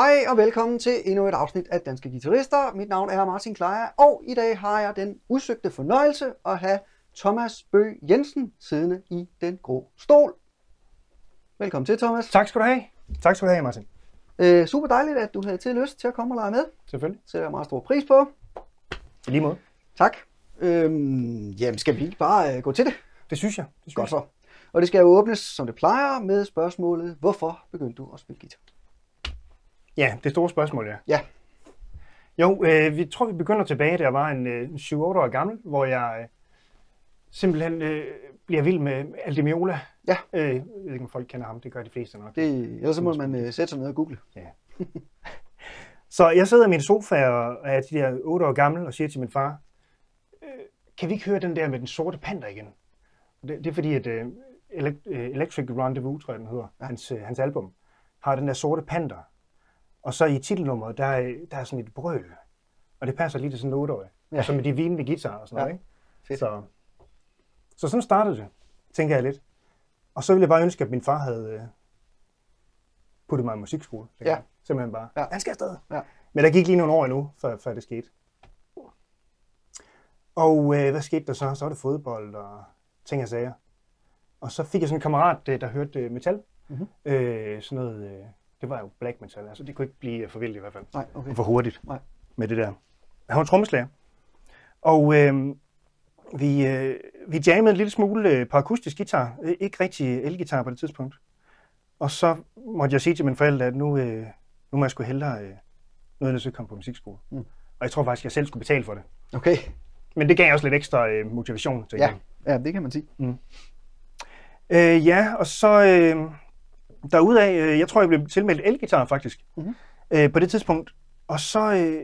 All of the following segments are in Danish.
Hej og velkommen til endnu et afsnit af Danske Gitarrister. Mit navn er Martin Klejer, og i dag har jeg den udsøgte fornøjelse at have Thomas Bø Jensen siddende i den grå stol. Velkommen til, Thomas. Tak skal du have. Tak skal du have, Martin. Øh, super dejligt, at du havde til lyst til at komme og lege med. Selvfølgelig. Det sætter jeg meget stor pris på. I lige måde. Tak. Øhm, jamen, skal vi ikke bare øh, gå til det? Det synes jeg. Det synes Godt så. Og det skal jo åbnes, som det plejer, med spørgsmålet, hvorfor begyndte du at spille guitar? Ja, det store spørgsmål, ja. Ja. Jo, øh, vi tror, vi begynder tilbage, da jeg var en øh, 7-8 år gammel, hvor jeg øh, simpelthen øh, bliver vild med Aldi Meola. Ja. Øh, jeg ved ikke, om folk kender ham. Det gør de fleste nok. Det, ellers så må man øh, sætte sig ned og google. Så jeg sidder i min sofa og er de der 8 år gammel og siger til min far, øh, kan vi ikke høre den der med den sorte panda igen? Det, det er fordi, at øh, øh, Electric Rendezvous, tror jeg den hedder, Ja. ja. hans, øh, hans album, har den der sorte panda. Og så i titelnummeret, der er, der er sådan et brøl. Og det passer lige til sådan en 8 Ja. så med de vinende guitar og sådan noget, Ja. ikke? Fedt. Så, så sådan startede det, tænker jeg lidt. Og så ville jeg bare ønske, at min far havde øh, puttet mig i musikskole. Ja. jeg. Simpelthen bare. Ja. Han skal afsted. Ja. Men der gik lige nogle år endnu, før, før det skete. Og øh, hvad skete der så? Så var det fodbold og ting og sager. Og så fik jeg sådan en kammerat, øh, der hørte øh, metal. Mhm. Øh, sådan noget, det var jo black metal, altså det kunne ikke blive for vildt i hvert fald. Nej, okay. For hurtigt Nej. med det der. Han var trommeslager. Og øh, vi, øh, vi jammede en lille smule øh, på akustisk guitar. Øh, Ikke rigtig elgitar på det tidspunkt. Og så måtte jeg sige til mine forældre, at nu, øh, nu må jeg sgu hellere øh, er nødt til at komme på musikskole. Mm. Og jeg tror faktisk, at jeg selv skulle betale for det. Okay, Men det gav også lidt ekstra øh, motivation, tænker ja. ja, det kan man sige. Øh, ja, og så øh, derudaf, øh, jeg tror, jeg blev tilmeldt elgitar faktisk, Mhm. mm-hmm. øh, på det tidspunkt. Og så øh,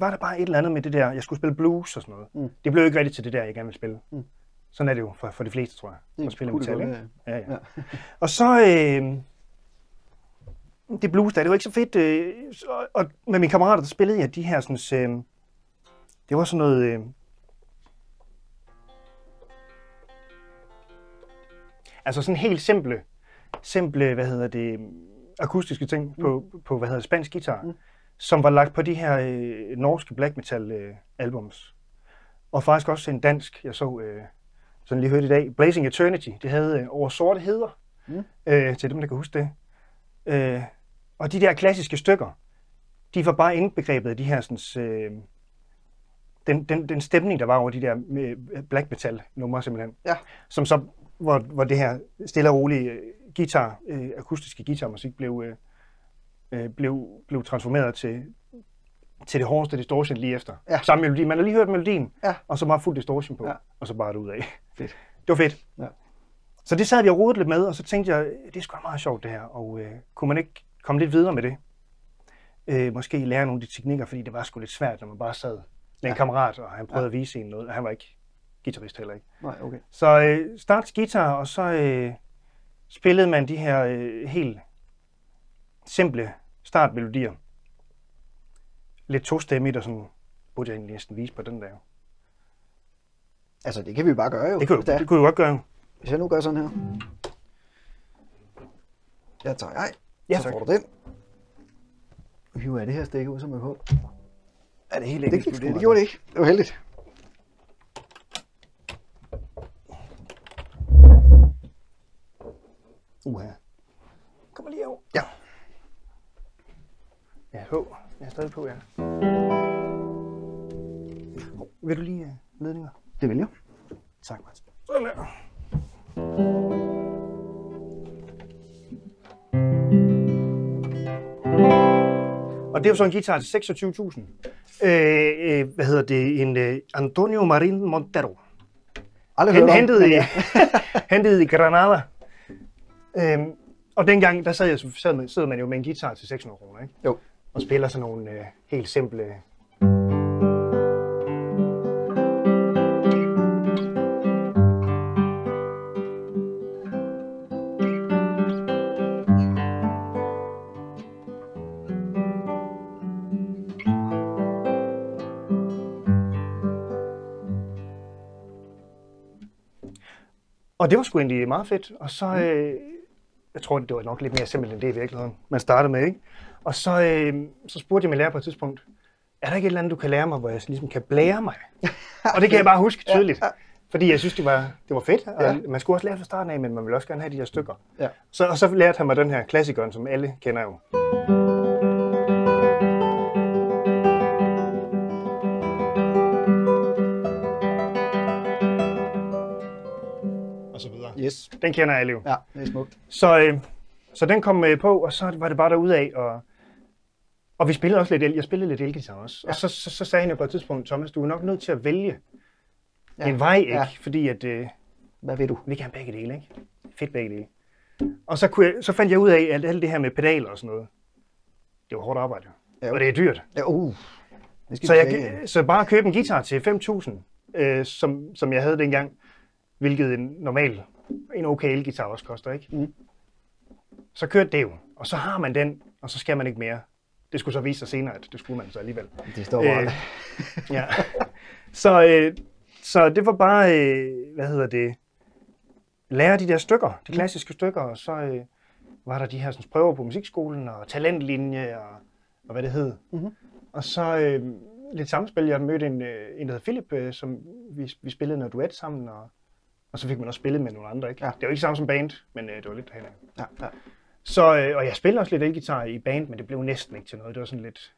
var der bare et eller andet med det der, jeg skulle spille blues og sådan noget. Mm. Det blev jo ikke rigtigt til det der, jeg gerne vil spille. Mm. Sådan er det jo for, for de fleste, tror jeg, Det at spille kunne det metal, godt ikke? Ja, ja. Ja. Og så, øh, det blues der, det var ikke så fedt. Øh, så, og med mine kammerater, der spillede jeg de her sådan, øh, det var sådan noget, øh, altså sådan helt simple, simple, hvad hedder det, akustiske ting på, på hvad hedder det, spansk guitar, Mm. mm. som var lagt på de her øh, norske black metal øh, albums. Og faktisk også en dansk, jeg så, øh, sådan lige hørte i dag, Blazing Eternity, det havde øh, over sorte heder, Mm. øh, til dem, der kan huske det. Øh, og de der klassiske stykker, de var bare indbegrebet af de her sådan, øh, den, den, den stemning, der var over de der øh, black metal numre simpelthen. Ja. Som så, hvor, hvor det her stille og rolige øh, guitar, øh, akustiske guitarmusik blev, øh, øh, blev, blev transformeret til, til det hårdeste distortion lige efter. Ja. Samme melodi. Man har lige hørt melodien, Ja. og så bare fuld distortion på, Ja. og så bare det ud af. Fedt. Det var fedt. Ja. Så det sad vi og rodede lidt med, og så tænkte jeg, det er sgu meget sjovt det her, og øh, kunne man ikke komme lidt videre med det? Øh, måske lære nogle af de teknikker, fordi det var sgu lidt svært, når man bare sad med en Ja. kammerat, og han prøvede Ja. at vise en noget, og han var ikke guitarist heller ikke. Nej, okay. Så øh, start guitar, og så øh, spillede man de her øh, helt simple startmelodier. Lidt tostemmigt, og sådan burde jeg egentlig næsten vise på den der. Altså, det kan vi jo bare gøre jo. Det kunne, det det kunne jeg godt gøre. Hvis jeg nu gør sådan her. Jeg tager jeg. Ja, så får du den. Nu hiver jeg det her stik ud, som jeg på. Er det helt Det, gik, det, det gjorde det ikke. Det var heldigt. Uha. Kommer lige over. Ja. Ja, H. Jeg er stadig på, ja. Hov, Vil du lige uh, ledninger? Det vil jeg. Tak, Martin. Sådan der. Og det er jo så en guitar til 26.000. Øh, øh, hvad hedder det? En øh, Antonio Marin Montero. Aldrig Han hørt om, hentede, i, ja. hentede i Granada. Øhm, og dengang, der sad, jeg, sad man, sidder man jo med en guitar til 600 kroner, ikke? Jo. Og spiller sådan nogle øh, helt simple... Og det var sgu egentlig meget fedt. Og så, øh, Jeg tror, det var nok lidt mere simpelt end det i virkeligheden, man startede med, ikke? Og så, øh, så spurgte jeg min lærer på et tidspunkt, er der ikke et eller andet, du kan lære mig, hvor jeg ligesom kan blære mig? og det kan jeg bare huske tydeligt. Fordi jeg synes, det var, det var fedt, og Ja. man skulle også lære fra starten af, men man ville også gerne have de her stykker. Ja. Så, og så lærte han mig den her klassikeren, som alle kender jo. Yes. Den kender alle jo. Ja, det er smukt. Så, øh, så den kom øh, på, og så var det bare derudad, og, og vi spillede også lidt el. Jeg spillede lidt elgitar også. Ja. Og så, så, så sagde han jo på et tidspunkt, Thomas, du er nok nødt til at vælge Ja. en vej, ikke? Ja. Fordi at, øh, Hvad ved du? vi kan begge dele, ikke? Fedt begge dele. Og så, kunne jeg, så fandt jeg ud af, at alt det her med pedaler og sådan noget, det var hårdt arbejde. Ja. Og det er dyrt. Ja, uh. Så, jeg, så bare købe en guitar til 5.000, øh, som, som jeg havde dengang, hvilket en normal, en okay elgitar også koster, ikke? Mm. Så kørte det jo, og så har man den, og så skal man ikke mere. Det skulle så vise sig senere, at det skulle man så alligevel. Det står bare. Øh, ja. så, øh, så det var bare, øh, hvad hedder det, lære de der stykker, de klassiske stykker, og så øh, var der de her sådan, prøver på musikskolen, og talentlinje, og, og hvad det hed. Mhm. Og så øh, lidt samspil, jeg mødte en, øh, en der hed Philip, øh, som vi, vi spillede noget duet sammen, og, og så fik man også spillet med nogle andre, ikke? Ja. Det var ikke samme som band, men øh, det var lidt derhen. Ja, ja. Så, øh, og jeg spillede også lidt elgitar i band, men det blev næsten ikke til noget. Det var sådan lidt,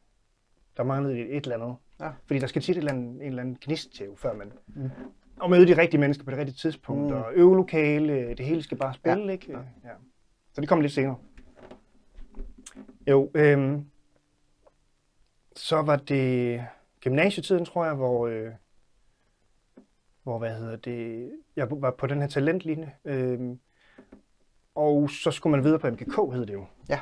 der manglede et, et eller andet. Ja. Fordi der skal tit et eller andet, en eller anden gnist til, før man... Mm. Og møde de rigtige mennesker på det rigtige tidspunkt, Mm. og øvelokale, det hele skal bare spille, Ja. ikke? Ja. ja. Så det kommer lidt senere. Jo, øhm, så var det gymnasietiden, tror jeg, hvor, øh, hvor hvad hedder det, jeg var på den her talentlinje, øhm, og så skulle man videre på MGK, hed det jo. Ja.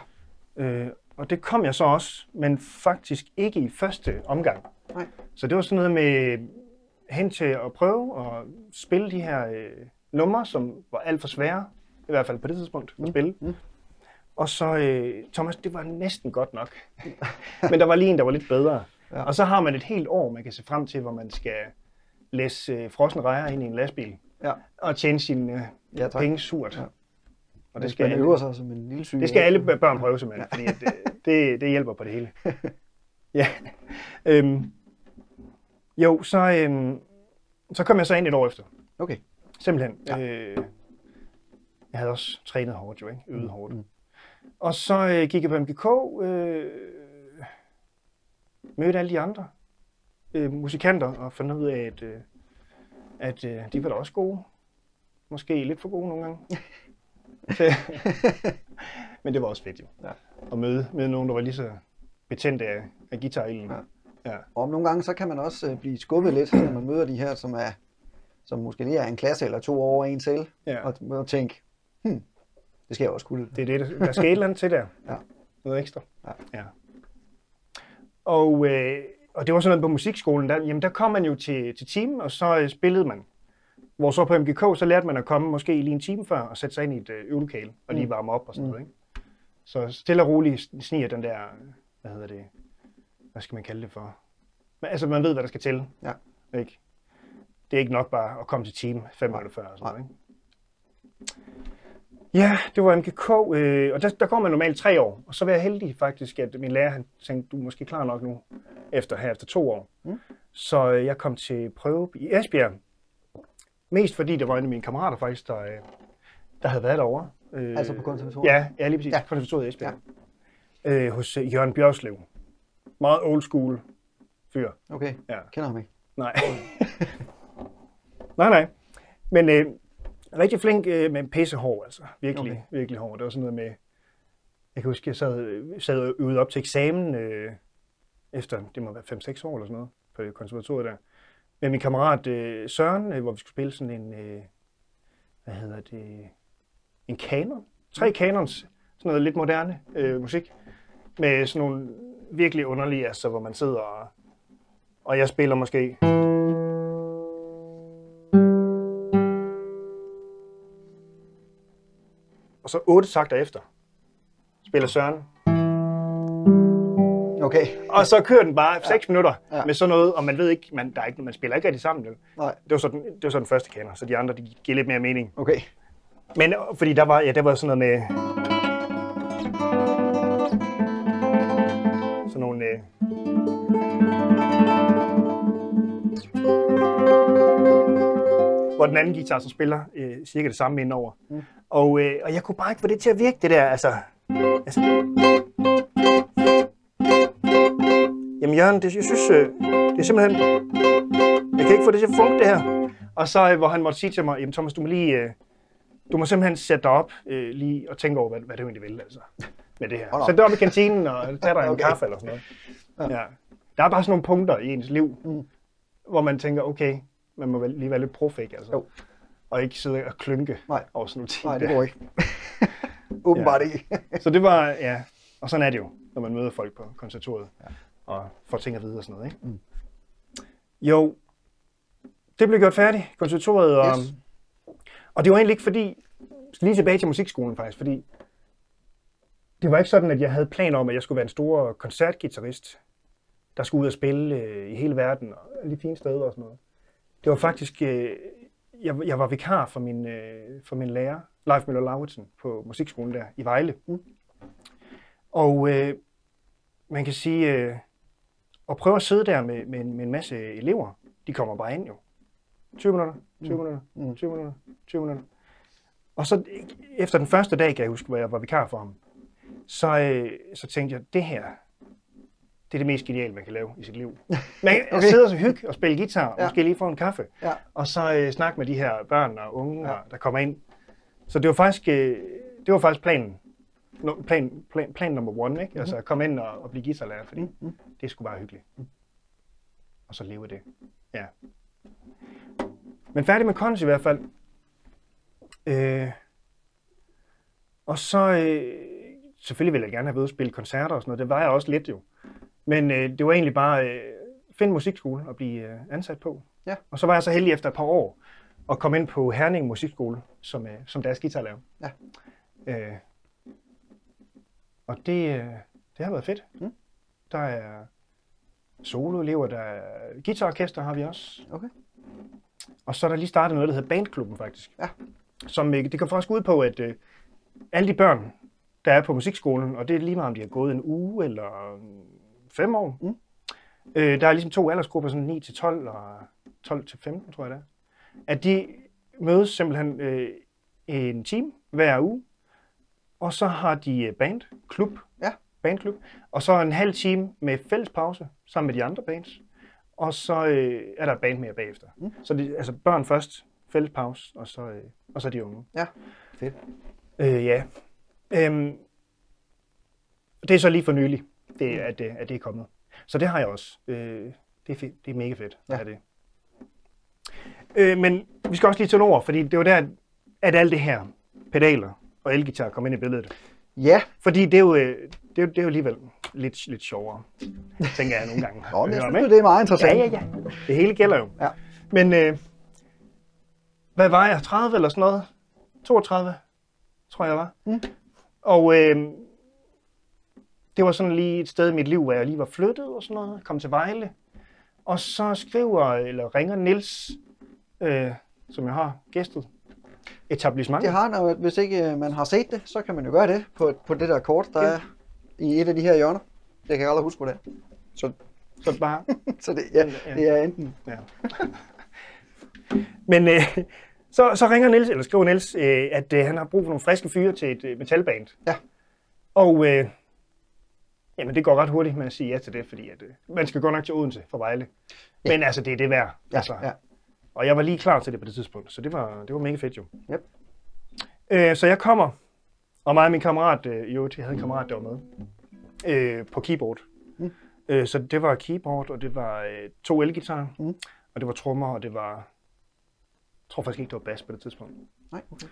Øh, og det kom jeg så også, men faktisk ikke i første omgang. Nej. Så det var sådan noget med hen til at prøve at spille de her øh, numre, som var alt for svære, i hvert fald på det tidspunkt, at spille. mm. Og så, øh, Thomas, det var næsten godt nok. men der var lige en, der var lidt bedre. Ja. Og så har man et helt år, man kan se frem til, hvor man skal læse øh, frosne rejer ind i en lastbil Ja. og tjene sine øh, Ja, tak. penge surt. Ja. Og det skal, man øver sig som en lille syg. det skal alle børn prøve simpelthen, fordi at, øh, det, det hjælper på det hele. Ja. Øhm, jo, så, øhm, så kom jeg så ind et år efter. Okay. Simpelthen. Ja. Øh, jeg havde også trænet hårdt jo, ikke? Øvet hårdt. Mm. Og så øh, gik jeg på MGK, øh, mødte alle de andre øh, musikanter og fandt ud af, at, øh, at øh, de var da også gode. Måske lidt for gode nogle gange. Så- Men det var også fedt jo. Ja. At møde, møde nogen, der var lige så betændte af, af guitarilden. Ja. Ja. Og om nogle gange, så kan man også øh, blive skubbet lidt, når man møder de her, som er som måske lige er en klasse eller to over en selv, ja. og må tænke, hmm, det skal jeg også kunne. Det er det, der, der skal et eller andet til der. Ja. Noget ekstra. Ja. ja. Og, øh, og det var sådan noget på musikskolen, der, jamen der kom man jo til, til team, og så øh, spillede man. Hvor så på MGK, så lærte man at komme måske lige en time før og sætte sig ind i et øh, øvelokale og lige Mm. varme op og sådan Mm. noget. Ikke? Så stille og roligt sniger den der, hvad hedder det, hvad skal man kalde det for? Men, altså man ved, hvad der skal til. Ja. Ikke? Det er ikke nok bare at komme til team fem minutter før. Og sådan noget, ikke? Ja, det var MGK, øh, og der, der går man normalt tre år. Og så var jeg heldig faktisk, at min lærer han tænkte, du er måske klar nok nu, efter her efter to år. Mm. Så øh, jeg kom til prøve i Esbjerg. Mest fordi der var en af mine kammerater faktisk, der, øh, der havde været derovre. Øh, Altså på konservatoriet? Ja, ja lige præcis. Ja. Konservatoriet i Esbjerg. Ja. Øh, hos øh, Jørgen Bjørslev. Meget old school fyr. Okay, Ja. kender ham ikke. Nej. nej, nej. Men øh, rigtig flink, øh, men pissehård, altså. Virkelig, Okay. virkelig hård. Det var sådan noget med... Jeg kan huske, jeg sad, sad og øvede op til eksamen øh, efter, det må være 5-6 år eller sådan noget, på konservatoriet der. Med min kammerat øh, Søren, øh, hvor vi skulle spille sådan en, øh, hvad hedder det, en kanon. Tre kanons, sådan noget lidt moderne øh, musik. Med sådan nogle virkelig underlige, altså, hvor man sidder og, og jeg spiller måske Og så otte takter efter spiller Søren. Okay, Og så kører den bare 6 minutter Ja. ja. med sådan noget, og man ved ikke, man, der er ikke, man spiller ikke rigtig sammen. vel? nej, Det var så den, det var så den første kanon, så de andre de giver lidt mere mening. okay. Men fordi der var, ja, der var sådan noget med... Sådan nogle... Øh, den anden guitar så spiller øh, cirka det samme indover. Mm. Og, øh, og jeg kunne bare ikke få det til at virke, det der, altså... altså Jamen Jørgen, det, jeg synes, øh, det er simpelthen... Jeg kan ikke få det til at funke, det her. Og så, øh, hvor han måtte sige til mig, jamen Thomas, du må lige... Øh, du må simpelthen sætte dig op øh, lige og tænke over, hvad, hvad du egentlig vil, altså, med det her. Hold. Sæt dig op i kantinen og tag dig en Okay. kaffe eller sådan noget. Ja. Der er bare sådan nogle punkter i ens liv, Mm. hvor man tænker, okay, man må lige være lidt prof, ikke? Altså. Jo. Og ikke sidde og klynke Nej. over sådan nogle ting. Nej, det går ikke. Åbenbart ikke. Så det var, ja, og sådan er det jo, når man møder folk på konservatoriet ja. og får ting at vide og sådan noget, ikke? Mm. Jo, det blev gjort færdigt, konservatoriet, og, Yes. og det var egentlig ikke fordi, lige tilbage til musikskolen faktisk, fordi det var ikke sådan, at jeg havde planer om, at jeg skulle være en stor koncertgitarrist, der skulle ud og spille øh, i hele verden og de fine steder og sådan noget. Det var faktisk, øh, jeg, jeg var vikar for min, øh, for min lærer, Leif Møller Lauritsen, på musikskolen der i Vejle. Mm. Og øh, man kan sige, øh, at prøve at sidde der med, med, en, med en masse elever, de kommer bare ind jo. 20 minutter, 20 minutter, Mm. 20 minutter, 20 minutter. Og så efter den første dag, kan jeg huske, hvor jeg var vikar for ham, så, øh, så tænkte jeg, det her, det er det mest geniale, man kan lave i sit liv. Man kan Okay. sidde og hygge og spille guitar, og Ja. måske lige få en kaffe, Ja. og så øh, snakke med de her børn og unge, Ja. der kommer ind. Så det var faktisk, øh, det var faktisk planen. No, plan, plan, plan nummer one, ikke? Altså at komme ind og, og blive guitarlærer, fordi Mm, mm. det skulle bare hyggeligt. Og så leve det. Ja. Men færdig med kons i hvert fald. Øh, og så, øh, selvfølgelig ville jeg gerne have været og spille koncerter og sådan noget. Det var jeg også lidt jo. Men øh, det var egentlig bare øh, finde musikskole og blive øh, ansat på. Ja. Og så var jeg så heldig efter et par år at komme ind på Herning Musikskole som, øh, som deres guitarlærer. Ja. Øh, og det, øh, det har været fedt. Mm. Der er soloelever, der er guitarorkester har vi også. Okay. Og så er der lige startet noget, der hedder Bandklubben faktisk. Ja. Som, øh, det går faktisk ud på, at øh, alle de børn, der er på musikskolen, og det er lige meget, om de har gået en uge eller øh, fem år. Mm. Øh, der er ligesom to aldersgrupper, sådan 9 til 12 og 12 til 15, tror jeg det er. At de mødes simpelthen øh, en time hver uge, og så har de øh, bandklub, Ja. bandklub, og så en halv time med fælles pause sammen med de andre bands, og så øh, er der et band mere bagefter. Mm. Så det, altså børn først, fælles pause, og så, øh, og så de unge. Ja. Fedt. Øh, ja. Øhm, det er så lige for nylig, det, at, det, at det er kommet. Så det har jeg også. Øh, det, er fedt. det er mega fedt. Ja. Er det. Øh, men vi skal også lige til ord, fordi det var der, at alt det her, pedaler og elgitar kom ind i billedet. Ja. Fordi det er jo, øh, det er, jo- det er jo alligevel lidt, lidt sjovere, tænker jeg nogle gange. Nå, men jeg synes, det er meget interessant. Ja, ja, ja. Det hele gælder jo. Ja. Men øh, hvad var jeg? 30 eller sådan noget? 32, tror jeg jeg var. Mm. Og øh, det var sådan lige et sted i mit liv, hvor jeg lige var flyttet og sådan noget. Kom til Vejle. Og så skriver eller ringer Nils, øh, som jeg har gæstet, etablissement. Det har han, og hvis ikke øh, man har set det, så kan man jo gøre det på, på det der kort, der Ja. er i et af de her hjørner. Det kan jeg aldrig huske, hvor det. Så, Så bare, så det, ja, Ja. det er enten... ja. Men øh, så, så ringer Niels, eller skriver Niels, øh, at øh, han har brug for nogle friske fyre til et øh, metalband. Ja. Og øh, jamen, det går ret hurtigt med at sige ja til det, fordi at, øh, man skal godt nok til Odense fra Vejle. Ja. Men altså, det er det værd. Ja, altså. ja. Og jeg var lige klar til det på det tidspunkt, så det var, det var mega fedt jo. Yep. Øh, så jeg kommer, og mig og min kammerat, øh, jo, jeg havde en kammerat, der var med, øh, på keyboard. Mm. Øh, så det var keyboard, og det var øh, to elgitarer, Mm. og det var trommer, og det var, jeg tror faktisk ikke, det var bas på det tidspunkt. Nej, okay.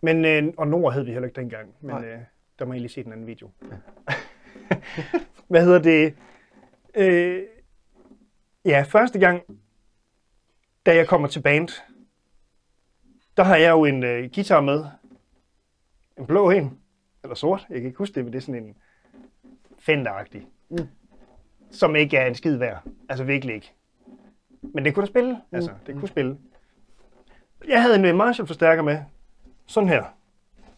Men, øh, og Nord hed vi heller ikke dengang, men Nej. øh, der må jeg lige se den anden video. Ja. Hvad hedder det? Øh, ja, første gang, da jeg kommer til band, der har jeg jo en øh, guitar med. En blå en, eller sort, jeg kan ikke huske det, men det er sådan en Fender-agtig. Mm. Som ikke er en skid værd. Altså virkelig ikke. Men det kunne da spille. Altså, det kunne spille. Jeg havde en øh, Marshall-forstærker med. Sådan her.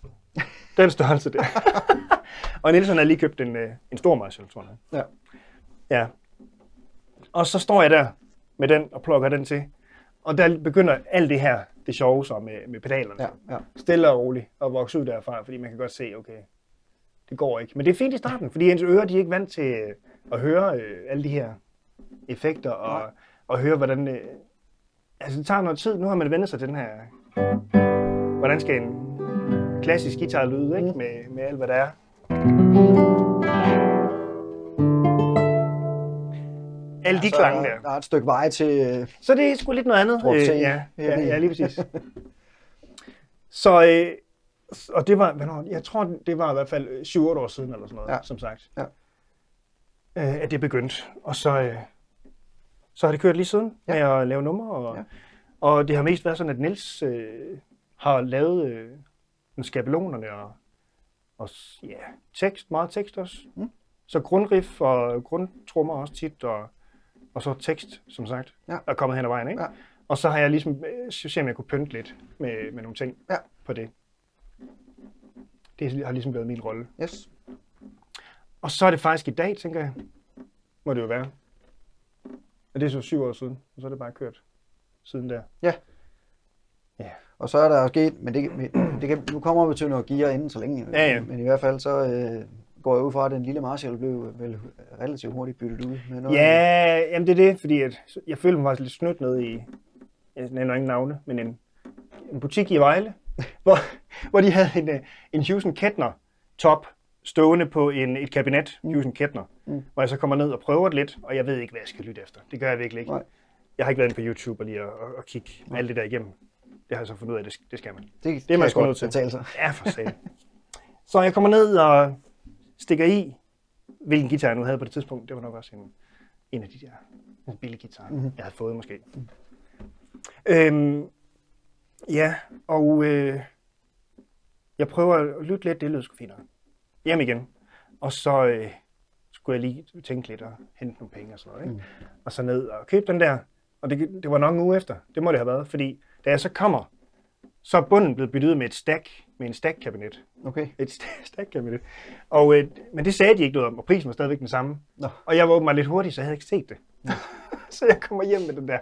Den størrelse der. Og Nielsen har lige købt en, øh, en stor Marshall, tror jeg. Ja. Ja. Og så står jeg der med den og plukker den til. Og der begynder alt det her, det sjove så med, med pedalerne. Ja, ja. Stille og roligt at vokse ud derfra, fordi man kan godt se, okay, det går ikke. Men det er fint i starten, fordi ens ører, de er ikke vant til øh, at høre øh, alle de her effekter og, Nej. og høre, hvordan... Øh, altså, det tager noget tid. Nu har man vendt sig til den her... Hvordan skal en klassisk guitar lyde, ikke? Mm. Med, med alt, hvad der er. Alle de Så klange der, der. er et stykke vej til... øh, Så det er sgu lidt noget andet. Øh, ja, ja, ja, lige præcis. Så, øh, og det var, hvornår, jeg tror, det var i hvert fald 7-8 år siden, eller sådan noget, Ja. som sagt, Ja. øh, at det begyndte. Og så, øh, så har det kørt lige siden Ja. med at lave numre, og, Ja. og det har mest været sådan, at Nils øh, har lavet øh, skabelonerne og, og ja, tekst, meget tekst også. Mm. Så grundriff og grundtrummer også tit, og, og så tekst, som sagt, Ja. er kommet hen ad vejen. Ikke? Ja. Og så har jeg ligesom, øh, se om jeg kunne pynte lidt med, med nogle ting Ja. på det. Det har ligesom været min rolle. Yes. Og så er det faktisk i dag, tænker jeg, må det jo være. Og det er så syv år siden, og så er det bare kørt siden der. Og så er der sket, men det, det kan, nu kommer vi til noget gear inden så længe. Ja, ja. Men i hvert fald så øh, går jeg ud fra, at den lille Marshall blev vel relativt hurtigt byttet ud med noget. Ja, jamen det er det, fordi at jeg følte mig faktisk lidt snydt ned i, jeg nævner ingen navne, men en, en butik i Vejle, hvor, hvor de havde en, øh, en Houston Kettner top stående på en, et kabinet, Mm. Houston Kettner, Mm. hvor jeg så kommer ned og prøver det lidt, og jeg ved ikke, hvad jeg skal lytte efter. Det gør jeg virkelig ikke. Nej. Jeg har ikke været inde på YouTube og lige at, at, at kigge alt det der igennem. Det har jeg så fundet ud af, det, det skal man. det, Det er man sgu nødt til. betale sig. Ja, for satan. så jeg kommer ned og stikker i, hvilken guitar jeg nu havde på det tidspunkt. Det var nok også en, en af de der en billige guitar, Mhm. mm-hmm. jeg havde fået måske. Mm. Øhm, ja, og øh, jeg prøver at lytte lidt, det lød sgu fint. Hjem igen. Og så øh, skulle jeg lige tænke lidt og hente nogle penge og sådan noget. Ikke? Mm. Og så ned og købe den der. Og det, det var nok en uge efter. Det må det have været, fordi da jeg så kommer, så er bunden blevet byttet ud med et stack, med en stack-kabinet. Okay. Et st- stack-kabinet. Og, øh, men det sagde de ikke noget om, og prisen var stadigvæk den samme. Nå. Og jeg var åbenbart lidt hurtig, så jeg havde ikke set det. så jeg kommer hjem med den der.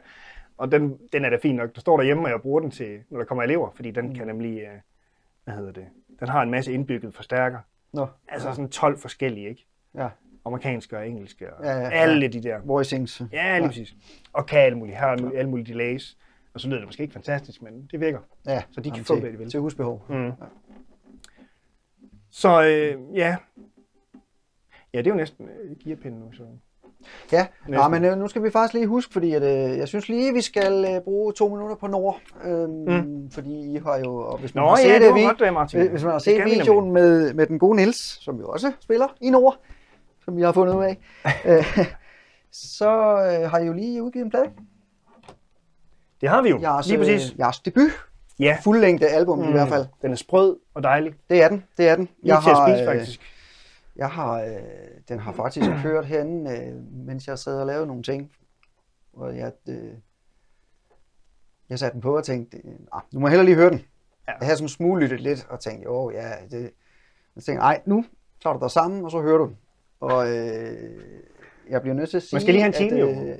Og den, den er da fin nok. Der står derhjemme, og jeg bruger den til, når der kommer elever, fordi den kan nemlig, øh, hvad hedder det, den har en masse indbygget forstærker. Nå. Altså sådan 12 forskellige, ikke? Ja. Amerikanske og engelske og Ja, ja, ja. alle de der. Voicings. Ja, lige præcis. Og kan alle mulige, har alle mulige delays. Og så lyder det måske ikke fantastisk, men det virker. Ja, Så de kan få, til, hvad de vil. Til husbehov. Mm. Så øh, ja. Ja, det er jo næsten øh, gearpinden nu. Så. Ja, Nå, men øh, nu skal vi faktisk lige huske, fordi at, øh, jeg synes lige, vi skal øh, bruge to minutter på Nord. Øhm, mm. Fordi I har jo, og hvis man Nå har set, ja, det var vi- godt, det, Martin. hvis- man har Det set vi videoen med, med den gode Nils, som jo også spiller i Nord, som jeg har fundet ud af, øh, så øh, har I jo lige udgivet en plade. Det har vi jo. Jeres, Lige præcis. Øh, jeres debut, Ja. fuldlængde album mm. i hvert fald. Den er sprød og dejlig. Det er den, det er den. Lige til at spise, øh, faktisk. Jeg har, øh, den har faktisk kørt herinde, øh, mens jeg sad og lavede nogle ting. Og jeg, øh, jeg satte den på og tænkte, øh, ah, nu må jeg hellere lige høre den. Ja. Jeg havde sådan smuglyttet lidt og tænkte, jo ja, det... Jeg tænkte, nej, nu tager du dig sammen, og så hører du den. Og øh, jeg bliver nødt til at sige, Man skal lige have en time, jo. øh,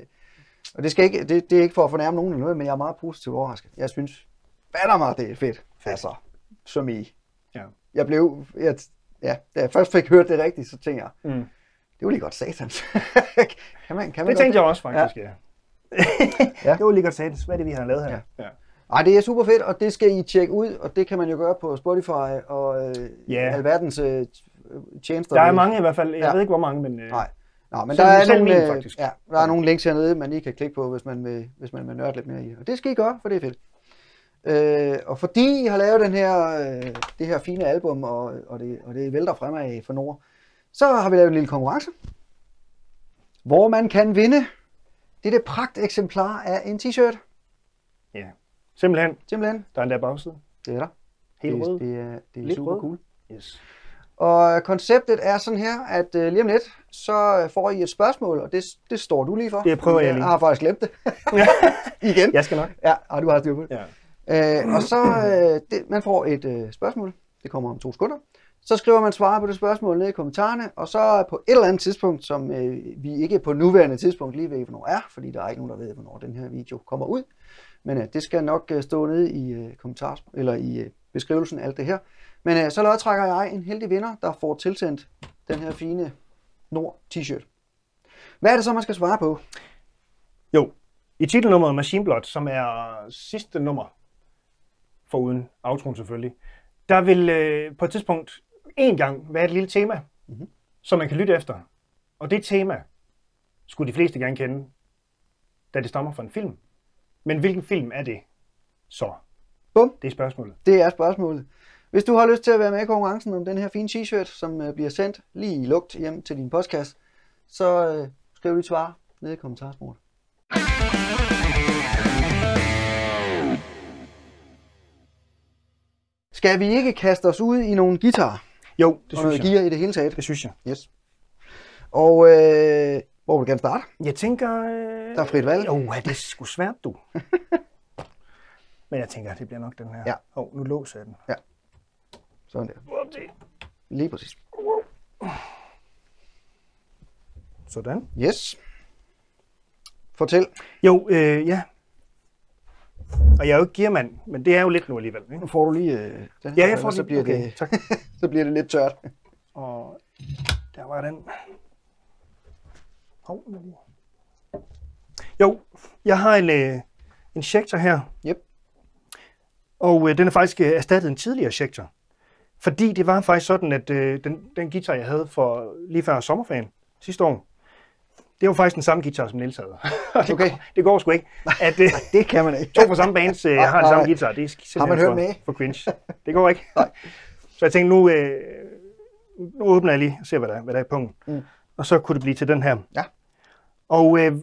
og det, skal ikke, det, det er ikke for at fornærme nogen eller noget, men jeg er meget positivt overrasket. Jeg synes, batter mig, det er fedt. Altså, som i. Ja. Jeg blev, jeg, ja, da jeg først fik hørt det rigtigt, så tænkte jeg, Mm. det var lige godt satans. kan man, kan man Det tænkte jeg også, faktisk, ja. Ja. det var lige godt sagt. Hvad er det, vi har lavet her? Ja. ja. Ej, det er super fedt, og det skal I tjekke ud, og det kan man jo gøre på Spotify og øh, Ja. alverdens øh, tjenester. Der er mange i hvert fald. Jeg Ja. ved ikke, hvor mange, men... Øh, Nej. Nå, men der er, nogle, min, øh, faktisk. ja, der er nogle links hernede, man lige kan klikke på, hvis man vil, hvis man vil nørde lidt mere i. Og det skal I gøre, for det er fedt. Øh, og fordi I har lavet den her, øh, det her fine album, og, og, det, og det vælter fremad for Nord, så har vi lavet en lille konkurrence, hvor man kan vinde dette pragt eksemplar af en t-shirt. ja. Simpelthen. Simpelthen. Der er en der bagside. Det er der. Helt det, rød. Det er, det er Lidt super rød. cool. Yes. Og konceptet er sådan her, at øh, lige om lidt, så får I et spørgsmål, og det, det står du lige for. Det prøver jeg lige. Jeg har faktisk glemt det. Igen. Jeg skal nok. Ja, og du har styr på det. Ja. Øh, og så, øh, det, man får et øh, spørgsmål. Det kommer om to sekunder. Så skriver man svar på det spørgsmål nede i kommentarerne, og så på et eller andet tidspunkt, som øh, vi ikke på nuværende tidspunkt lige ved, hvornår er, fordi der er ikke nogen, der ved, hvornår den her video kommer ud. Men øh, det skal nok øh, stå nede i øh, kommentar eller i øh, beskrivelsen af alt det her. Men øh, så lodtrækker jeg en heldig vinder, der får tilsendt den her fine Nord t-shirt. Hvad er det så, man skal svare på? Jo, i titelnummeret Machine Blood, som er sidste nummer, foruden outroen selvfølgelig, der vil øh, på et tidspunkt en gang være et lille tema, mm-hmm. som man kan lytte efter. Og det tema skulle de fleste gerne kende, da det stammer fra en film. Men hvilken film er det så? Bum. Det er spørgsmålet. Det er spørgsmålet. Hvis du har lyst til at være med i konkurrencen om den her fine t-shirt, som øh, bliver sendt lige i lugt hjem til din postkasse, så øh, skriv dit svar nede i kommentarsporet. Skal vi ikke kaste os ud i nogle guitar Jo, det og synes noget jeg. gear i det hele taget? Det synes jeg. Yes. Og øh, hvor vil du gerne starte? Jeg tænker... Øh... Der er frit valg. Jo, er det sgu svært, du. Men jeg tænker, det bliver nok den her. Ja. Åh, oh, nu låser jeg den. Sådan der. Lige præcis. Sådan. Yes. Fortæl. Jo, øh, ja. Og jeg er jo ikke gearmand, men det er jo lidt nu alligevel. Ikke? Nu får du lige øh, den Ja, her, jeg får så lige- bliver, okay, det, tak. så bliver det lidt tørt. Og der var den. Hov, nu lige. Jo, jeg har en, øh, en Schecter her. Yep. Og øh, den er faktisk øh, erstattet en tidligere Schecter. Fordi det var faktisk sådan, at øh, den, den guitar, jeg havde for lige før sommerferien sidste år, det var faktisk den samme guitar, som Niels havde. Det, Okay. går, det går sgu ikke. At, øh, Det kan man ikke. to fra samme bands øh, har den samme guitar. Det er simpelthen Har man for, hørt med? for cringe. Det går ikke. Nej. Så jeg tænkte, nu, øh, nu åbner jeg lige og ser, hvad der, er- hvad der er i punkten. Mm. Og så kunne det blive til den her. Ja. Og øh,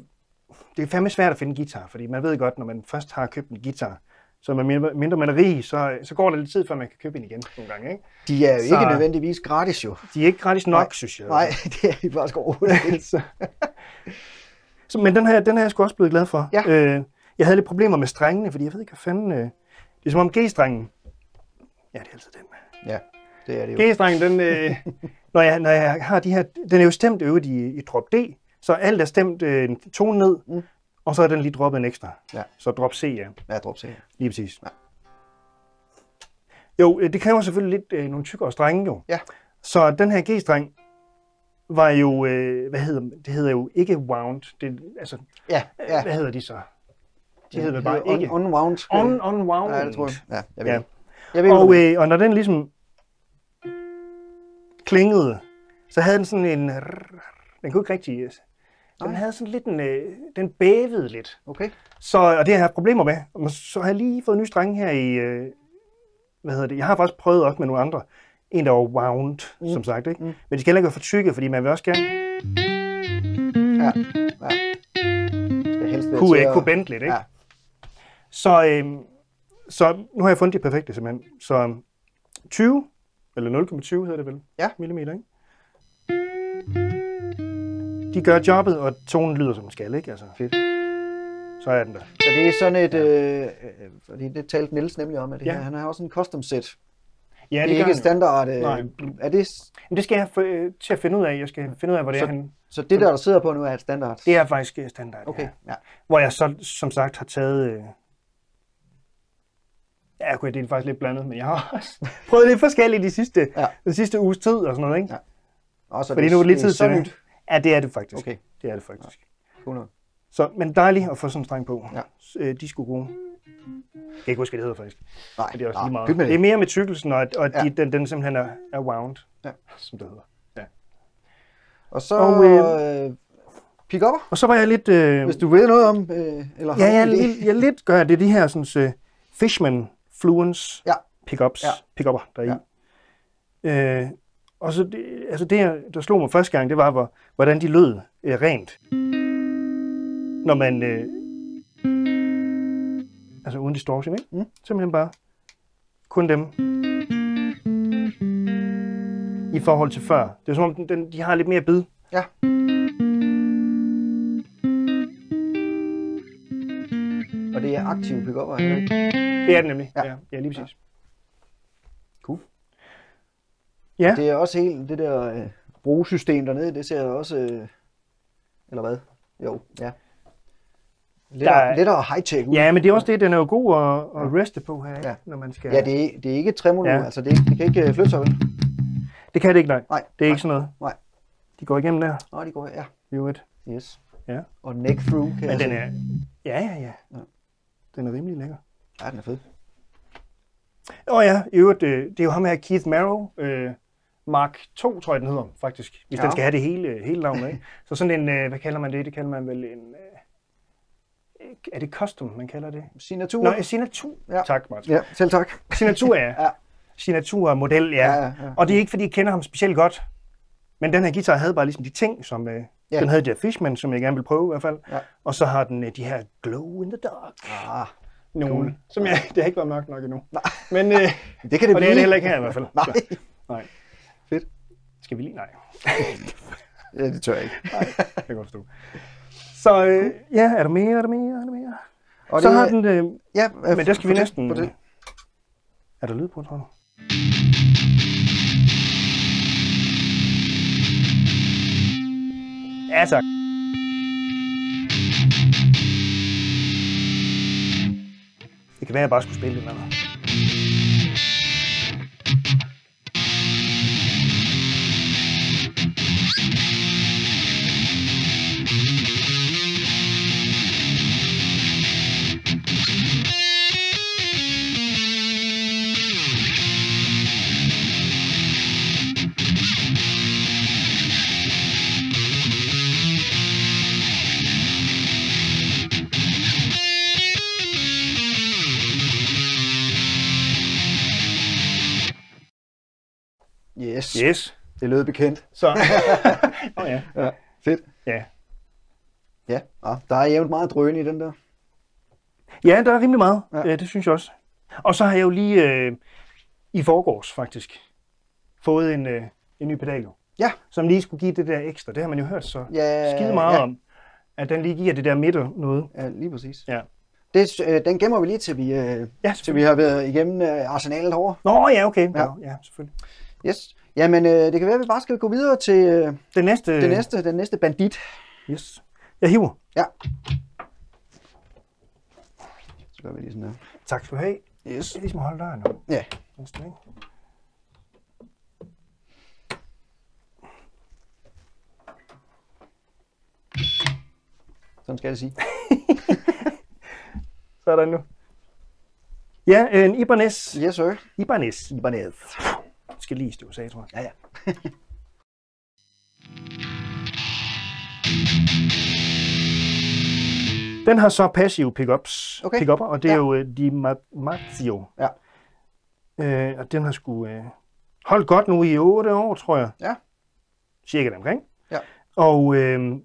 det er fandme svært at finde en guitar, fordi man ved godt, når man først har købt en guitar, så mindre, mindre man er rig, så, så går der lidt tid, før man kan købe en igen nogle gange. Ikke? De er jo Så- ikke nødvendigvis gratis jo. De er ikke gratis nok, Nej. synes jeg. Nej, det er de faktisk overhovedet så, så, men den her, den her er jeg sgu også blevet glad for. Ja. Øh, jeg havde lidt problemer med strengene, fordi jeg ved ikke, hvad fanden... Øh, det er som om G-strengen... Ja, det er altid den. Ja, det er det jo. G-strengen, den, øh, når, jeg, når jeg har de her... Den er jo stemt øvrigt i, i drop D, så alt er stemt øh, en tone ned, Mm. Og så er den lige droppet en ekstra. Ja. Så drop C, ja. Ja, drop C. Lige præcis. Ja. Jo, øh, det kræver selvfølgelig lidt øh, nogle tykkere strenge jo. Ja. Så den her G-streng var jo, øh, hvad hedder det hedder jo ikke wound. Det, altså, Ja, ja. hvad hedder de så? De hedder bare un- ikke Unwound. on, unwound. Ja, det tror jeg. Ja, jeg ved Ja. det. Jeg ved, Og, øh, og når den ligesom klingede, så havde den sådan en... Den kunne ikke rigtig... Den havde sådan lidt en... øh, Den bævede lidt. Okay. Så, og det har jeg haft problemer med. Og Så har jeg lige fået en ny strenge her i... Øh, hvad hedder det? Jeg har faktisk prøvet også med nogle andre. En, der var wound, mm. som sagt. Ikke? Mm. Men de skal heller ikke være for tykke, fordi man vil også gerne Ja. ja. Skal helst kunne, til øh, kunne bende lidt. Ikke? Ja. Så, øh, så nu har jeg fundet de perfekte simpelthen. Så 20, eller 0,20 hedder det vel? Ja. Millimeter, ikke? De gør jobbet, og tonen lyder som den skal, ikke? Altså, Fedt. så er den der. Så det er sådan et, øh, øh, fordi det talte Niels nemlig om, at det Ja. her, han har også en custom set. Ja, det er gør ikke et standard. Øh, Nej. er det, Men det skal jeg øh, til at finde ud af. Jeg skal finde ud af, hvor det Så- er han. så det der, der sidder på nu, er et standard? Det er faktisk øh, standard, Okay, ja. ja. Hvor jeg så, som sagt, har taget... Øh, ja, okay, det er faktisk lidt blandet, men jeg har også prøvet lidt forskelligt de sidste, Ja. ja. den sidste uges tid og sådan noget, ikke? Ja. Og så Fordi nu er det lidt tid til det. Ja, det er det faktisk. Okay, Det er det faktisk. 100. Så, men dejligt at få sådan en streng på. Ja. Øh, De skulle gode. Jeg kan ikke huske, hvad det hedder faktisk. Nej, Men det er også nej, lige meget. med Det er mere med tykkelsen, og, at- og Ja. de, den, den simpelthen er, er wound, Ja. som det hedder. Og så Og, øh, pick up, Og så var jeg lidt... Øh, hvis du ved noget om, øh, eller ja, jeg, jeg, jeg lidt gør det de her sådan, uh, Fishman Fluence Ja. pickups, Ja. ja. pickupper der er i. Øh, og så det, altså det, der slog mig første gang, det var, hvor, hvordan de lød øh, rent. Når man... Øh, altså uden distortion, ikke? Mm. Simpelthen bare kun dem. I forhold til før. Det er som om, den, den, de har lidt mere bid. Ja. Og det er aktive pick up, ikke? Det er det nemlig. Ja. Ja, ja, ja lige præcis. Cool. Ja. Det er også helt det der øh, brugsystem dernede, det ser også... Øh, eller hvad? Jo, ja. Der Lettere, er- lettere high-tech ud. Ja, men det er også det, den er jo god at, at reste på her, ikke? Ja. når man skal... Ja, det er, det er ikke tremolo, Ja. altså det, det kan ikke øh, flytte sig, vel? det kan det ikke, nej. Nej. Det er nej. ikke sådan noget. Nej. De går igennem der, Nå, de går, ja. jo et. Yes. Ja. Og neck through, kan Men jeg den se. er... Ja, ja, ja. Ja. Den er rimelig lækker. Ja, den er fed. Og ja, i øvrigt, øh, det er jo ham her, Keith Marrow, øh, Mark 2, tror jeg, den hedder, faktisk. Hvis ja. Ja. den skal have det hele, hele navnet, ikke? Så sådan en, øh, hvad kalder man det? Det kalder man vel en... Øh, er det custom, man kalder det? Signatur. Nå, signatur. Ja. Ja. Tak, Martin. Ja, selv tak. Signatur er Ja. signaturmodel, ja. Ja, ja, ja. Og det er ikke, fordi jeg kender ham specielt godt. Men den her guitar havde bare ligesom de ting, som... Øh, Ja. Den havde Jeff Fishman, som jeg gerne vil prøve i hvert fald. Ja. Og så har den øh, de her glow in the dark. Ah, Nogle, Cool. som jeg, det har ikke været mørkt nok endnu. Nej. Men, øh, det kan det og det blive. er det heller ikke her i hvert fald. Nej, Så, nej. Fedt. Skal vi lige? Nej, ja, det tør jeg ikke. det kan godt forstå. Så øh, ja, er der mere, er der mere, er der mere? Og så det, har den, øh, Ja, øh, men der skal vi næsten... fortæl. Er der lyd på, tror du? Ja, tak. Det kan være, at jeg bare skulle spille den eller andet. Yes. Yes. Det lød bekendt. Så. Åh oh, ja. Ja, fedt. Ja. Ja, ah, der er jævnt meget drøn i den der. Ja, der er rimelig meget. Ja. Ja, det synes jeg også. Og så har jeg jo lige øh, i forgårs faktisk fået en, øh, en ny pedal, jo, Ja. som lige skulle give det der ekstra. Det har man jo hørt så Ja, skide meget ja. om, at den lige giver det der midter noget. Ja, lige præcis. Ja. Det, øh, den gemmer vi lige til vi, øh, Ja, til vi har været igennem øh, arsenalet herovre. Nå, ja, okay. Ja. ja selvfølgelig. Yes. Jamen, øh, det kan være, at vi bare skal gå videre til øh, Det næste... det næste, den næste bandit. Yes. Jeg hiver. Ja. Så gør vi lige sådan her. Tak skal du have. Yes. Jeg ligesom holde døren nu. Ja. Næsten, ikke? Sådan skal jeg det sige. Sådan nu. Ja, en Ibanez. Yes, sir. Ibanez. Ibanez. Skal lige stå af, tror jeg. Ja, ja. Den har så passive pickups, Okay. pickupper, og det er Ja. jo uh, Di Ma- Marzio. Ja. Øh, og den har sgu uh, holdt godt nu i 8 år, tror jeg. Ja. Cirka omkring. Ja. Og øh,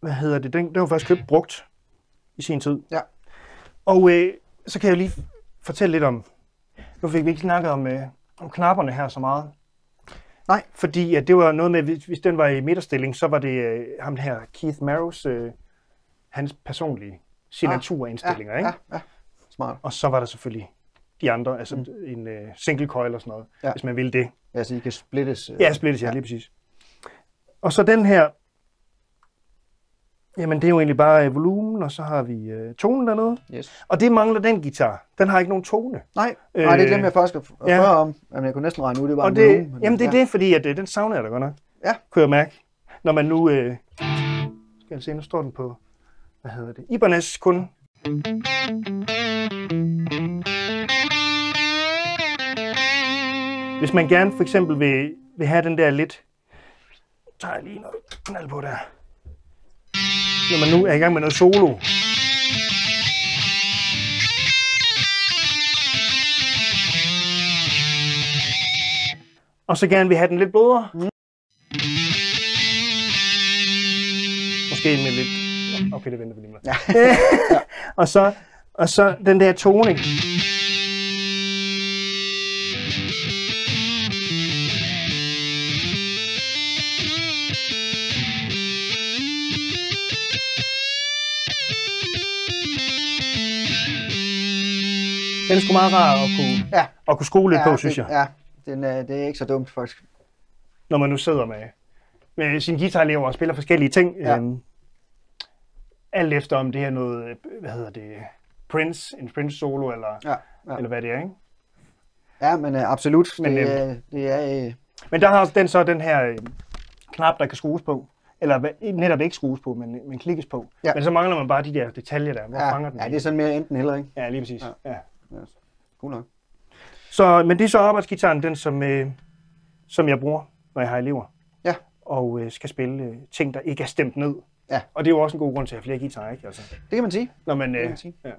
hvad hedder det? Den, den var faktisk købt brugt i sin tid. Ja. Og øh, så kan jeg lige fortælle lidt om, nu fik vi ikke snakket om, øh, om knapperne her så meget. Nej. Fordi at det var noget med, hvis, hvis den var i midterstilling, så var det øh, ham her, Keith Marrows, øh, hans personlige signaturindstillinger, ja, ikke? Ja, ja. Smart. Og så var der selvfølgelig de andre, altså mm. en øh, single coil og sådan noget. Ja. hvis man ville det. Ja, så I kan splittes. øh, Ja, splittes, ja, ja. lige præcis. Og så den her, jamen det er jo egentlig bare øh, volumen, og så har vi øh, tonen dernede. Yes. Og det mangler den guitar. Den har ikke nogen tone. Nej, øh, nej, det Øh, glemte jeg faktisk at, ja. spørge om. Jamen, jeg kunne næsten regne ud, det var Og en det, volumen, men jamen det er ja. det, fordi at, øh, den savner jeg da godt nok. Ja. Kunne jeg mærke. Når man nu, øh, skal jeg se, nu står den på, hvad hedder det, Ibanez kun. Hvis man gerne for eksempel vil, vil have den der lidt, så tager jeg lige noget knald på der. Når man nu er i gang med noget solo. Og så gerne vil have den lidt blødere. Mm. Måske med lidt... Okay, det venter vi lige med. Ja. og, så, og så den der toning. Den er sgu meget rar at kunne, Ja. at kunne skrue lidt ja, på, synes det, jeg. Ja, Den er, det er ikke så dumt, faktisk. når man nu sidder med, med sin guitarelever og spiller forskellige ting. Ja. Øhm, alt efter om det er noget, øh, hvad hedder det, Prince, en Prince solo, eller, Ja, ja. eller hvad det er, ikke? ja men uh, absolut. Men, det, er, det er... Øh, Men der har den så den her øh, knap, der kan skrues på. Eller netop ikke skrues på, men, men klikkes på. Ja. Men så mangler man bare de der detaljer der. Hvor ja, fanger den? ja, det er sådan mere enten heller, ikke? ja, lige præcis. Ja. Ja. Ja, cool nok. Så, men det er så arbejdsgitaren, den som, øh, som jeg bruger, når jeg har elever. Ja. Og øh, skal spille øh, ting, der ikke er stemt ned. Ja. Og det er jo også en god grund til at have flere guitarer, ikke? Altså, Det kan man sige. når man, kan øh, man sige. ja.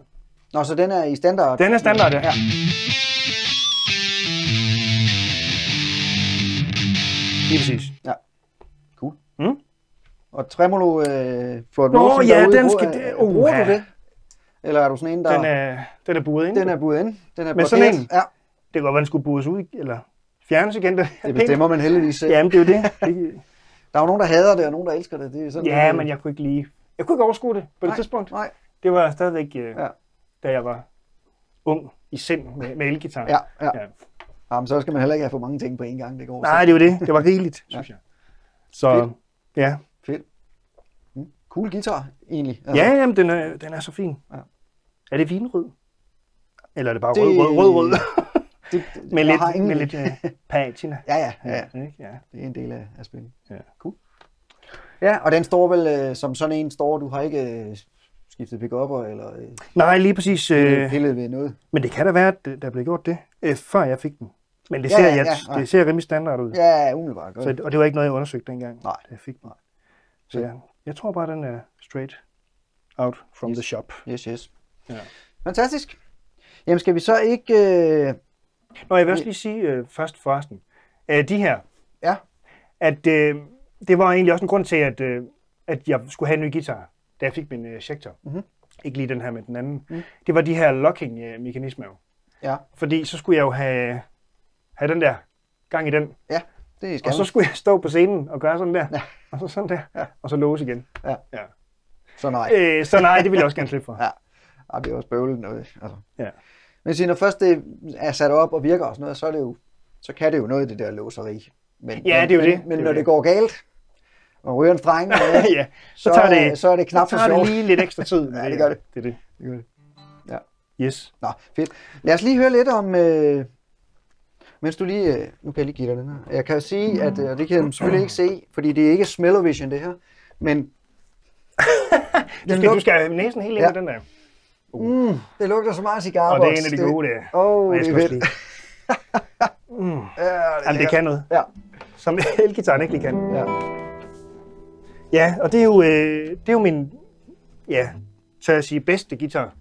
Nå, så den er i standard? Den er standard, ja. ja. Lige præcis. Cool. Mm. Og tremolo øh, Floyd Nå, Wilson ja, derude, den skal- øh, uh, Bruger ja. du det? Eller er du sådan en, der... Den er, den er buet ind. den er buet ind. Den er Men sådan en? Ja, Det kan godt være, den skulle bues ud, eller fjernes igen. Det, det bestemmer man heldigvis selv. Jamen, det er jo det. Der er jo nogen, der hader det, og nogen, der elsker det. det er sådan, Ja, det- men jeg kunne ikke lige... Jeg kunne ikke overskue det på det Nej, tidspunkt. Nej, Det var stadigvæk, øh, Ja. da jeg var ung i sind med, med elgitar. ja, ja. Ja. Jamen, så skal man heller ikke have for mange ting på en gang. Det går Nej, det var det. Det var rigeligt, synes jeg. Så, Fedt. ja. Cool guitar, egentlig. Ja, jamen, den er, den er så fin. Ja. Er det vinrød? Eller er det bare Det- rød, rød, rød, rød? Det, det, med jeg lidt, har ingen... med lidt uh, patina. Ja, ja, ja, ja. Ja. Det er en del af, af spillet. Ja. Cool. Ja, og den står vel øh, som sådan en står. Du har ikke øh, skiftet pick-upper eller øh, Nej, lige præcis. Øh, pillet ved noget. men det kan da være, at det- der blev gjort det, øh, før jeg fik den. Men det Ja, ser, ja, jeg, ja, ja. det ser rimelig standard ud. Ja, umiddelbart godt. Så, og det var ikke noget, jeg undersøgte dengang, Nej. da jeg fik den. Nej. Så jeg, jeg tror bare, den er straight out from Yes. the shop. Yes, yes. Ja. Fantastisk. Jamen, skal vi så ikke... Øh... Nå, jeg vil også lige sige øh, først forresten, øh, de her, Ja, at øh, det var egentlig også en grund til, at, øh, at jeg skulle have en ny guitar, da jeg fik min øh, Schecter. Mhm. Ikke lige den her, men den anden. Mm. Det var de her locking-mekanismer jo. ja, Fordi så skulle jeg jo have, have den der gang i den. ja. Det skal Og så skulle jeg stå på scenen og gøre sådan der. Ja. Og så sådan der. Ja. Og så låse igen. Ja. ja. Så nej. Øh, så nej, det ville jeg også gerne slippe for. Ja. Ej, det er også bøvlet noget. Altså. Ja. Men sige, når først det er sat op og virker og sådan noget, så, er det jo, så kan det jo noget, det der låseri. Men, Ja, men, det er jo men, det. Men Det er når det det. går galt, og ryger en streng, ja. Så, så, tager er- det, så er det knap så så sjovt. det lige lidt ekstra tid. Ja, det gør det. Det er det. Det gør det. Yes. Nå, fedt. Lad os lige høre lidt om, øh, mens du lige, øh, nu kan jeg lige give dig den her. Jeg kan jo sige, at, øh, det kan jeg selvfølgelig ikke se, fordi det er ikke Smellovision det her, men Du skal, du skal have næsen helt ind Ja. i den der. mm, det lugter så meget cigar. Og det er en af de gode, det. Åh, jeg det er fedt. Mm. Ja, det, Jamen, det kan noget. Ja, Som elgitaren ikke lige kan. ja. Ja, og det er jo, øh, det er jo min, ja, tør jeg sige, bedste guitar.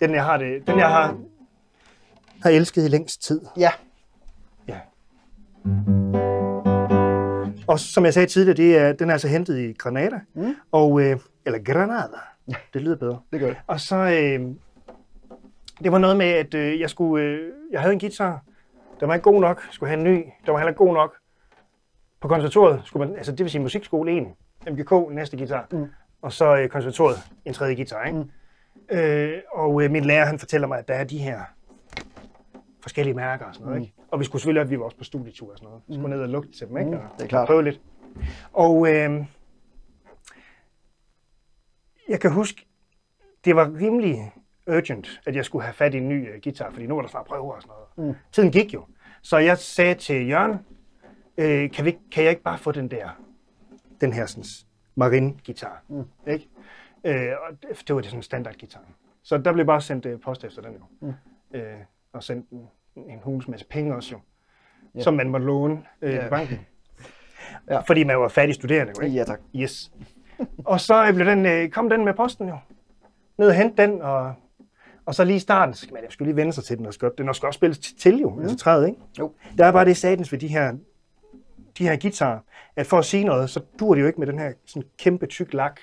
Den, jeg har, det, den, jeg har, har elsket i længst tid. Ja. Og som jeg sagde tidligere, det er, den er altså hentet i Granada. Mm. Og, øh, eller Granada. Det lyder bedre. det gør det. Og så, øh, det var noget med, at øh, jeg skulle, øh, jeg havde en guitar, den var ikke god nok, skulle have en ny, den var heller ikke god nok. På konservatoriet skulle man, altså det vil sige musikskole 1, MGK, næste guitar, Mm. og så øh, konservatoriet, en tredje guitar, ikke? Mm. Øh, og øh, min lærer, han fortæller mig, at der er de her forskellige mærker og sådan noget, Mm. ikke? Og vi skulle selvfølgelig, at vi var også på studietur og sådan noget. Vi skulle ned og lugte til dem, ikke? Mm, Og det er klart. Prøve lidt. Og øh, jeg kan huske, det var rimelig urgent, at jeg skulle have fat i en ny uh, guitar, fordi nu var der snart prøver og sådan noget. Mm. Tiden gik jo. Så jeg sagde til Jørgen, øh, kan, vi, kan jeg ikke bare få den der, den her sådan, marine guitar, Mm. ikke? Øh, og det, det var det sådan standard guitar. Så der blev bare sendt øh, post efter den jo. Mm. Øh, og sendt en, en hulens masse penge også jo, Ja. som man måtte låne øh, Ja. banken. Ja. Fordi man var fattig studerende jo, ikke? Ja, tak. Yes. og så blev den, øh, kom den med posten jo. Ned og hente den, og, og så lige i starten, så skal man jo skulle lige vende sig til den, og skal, den skal også spilles til, jo, mm. altså træet, ikke? Jo. Der er bare det satans ved de her, de her guitarer, at for at sige noget, så dur det jo ikke med den her sådan kæmpe tyk lak.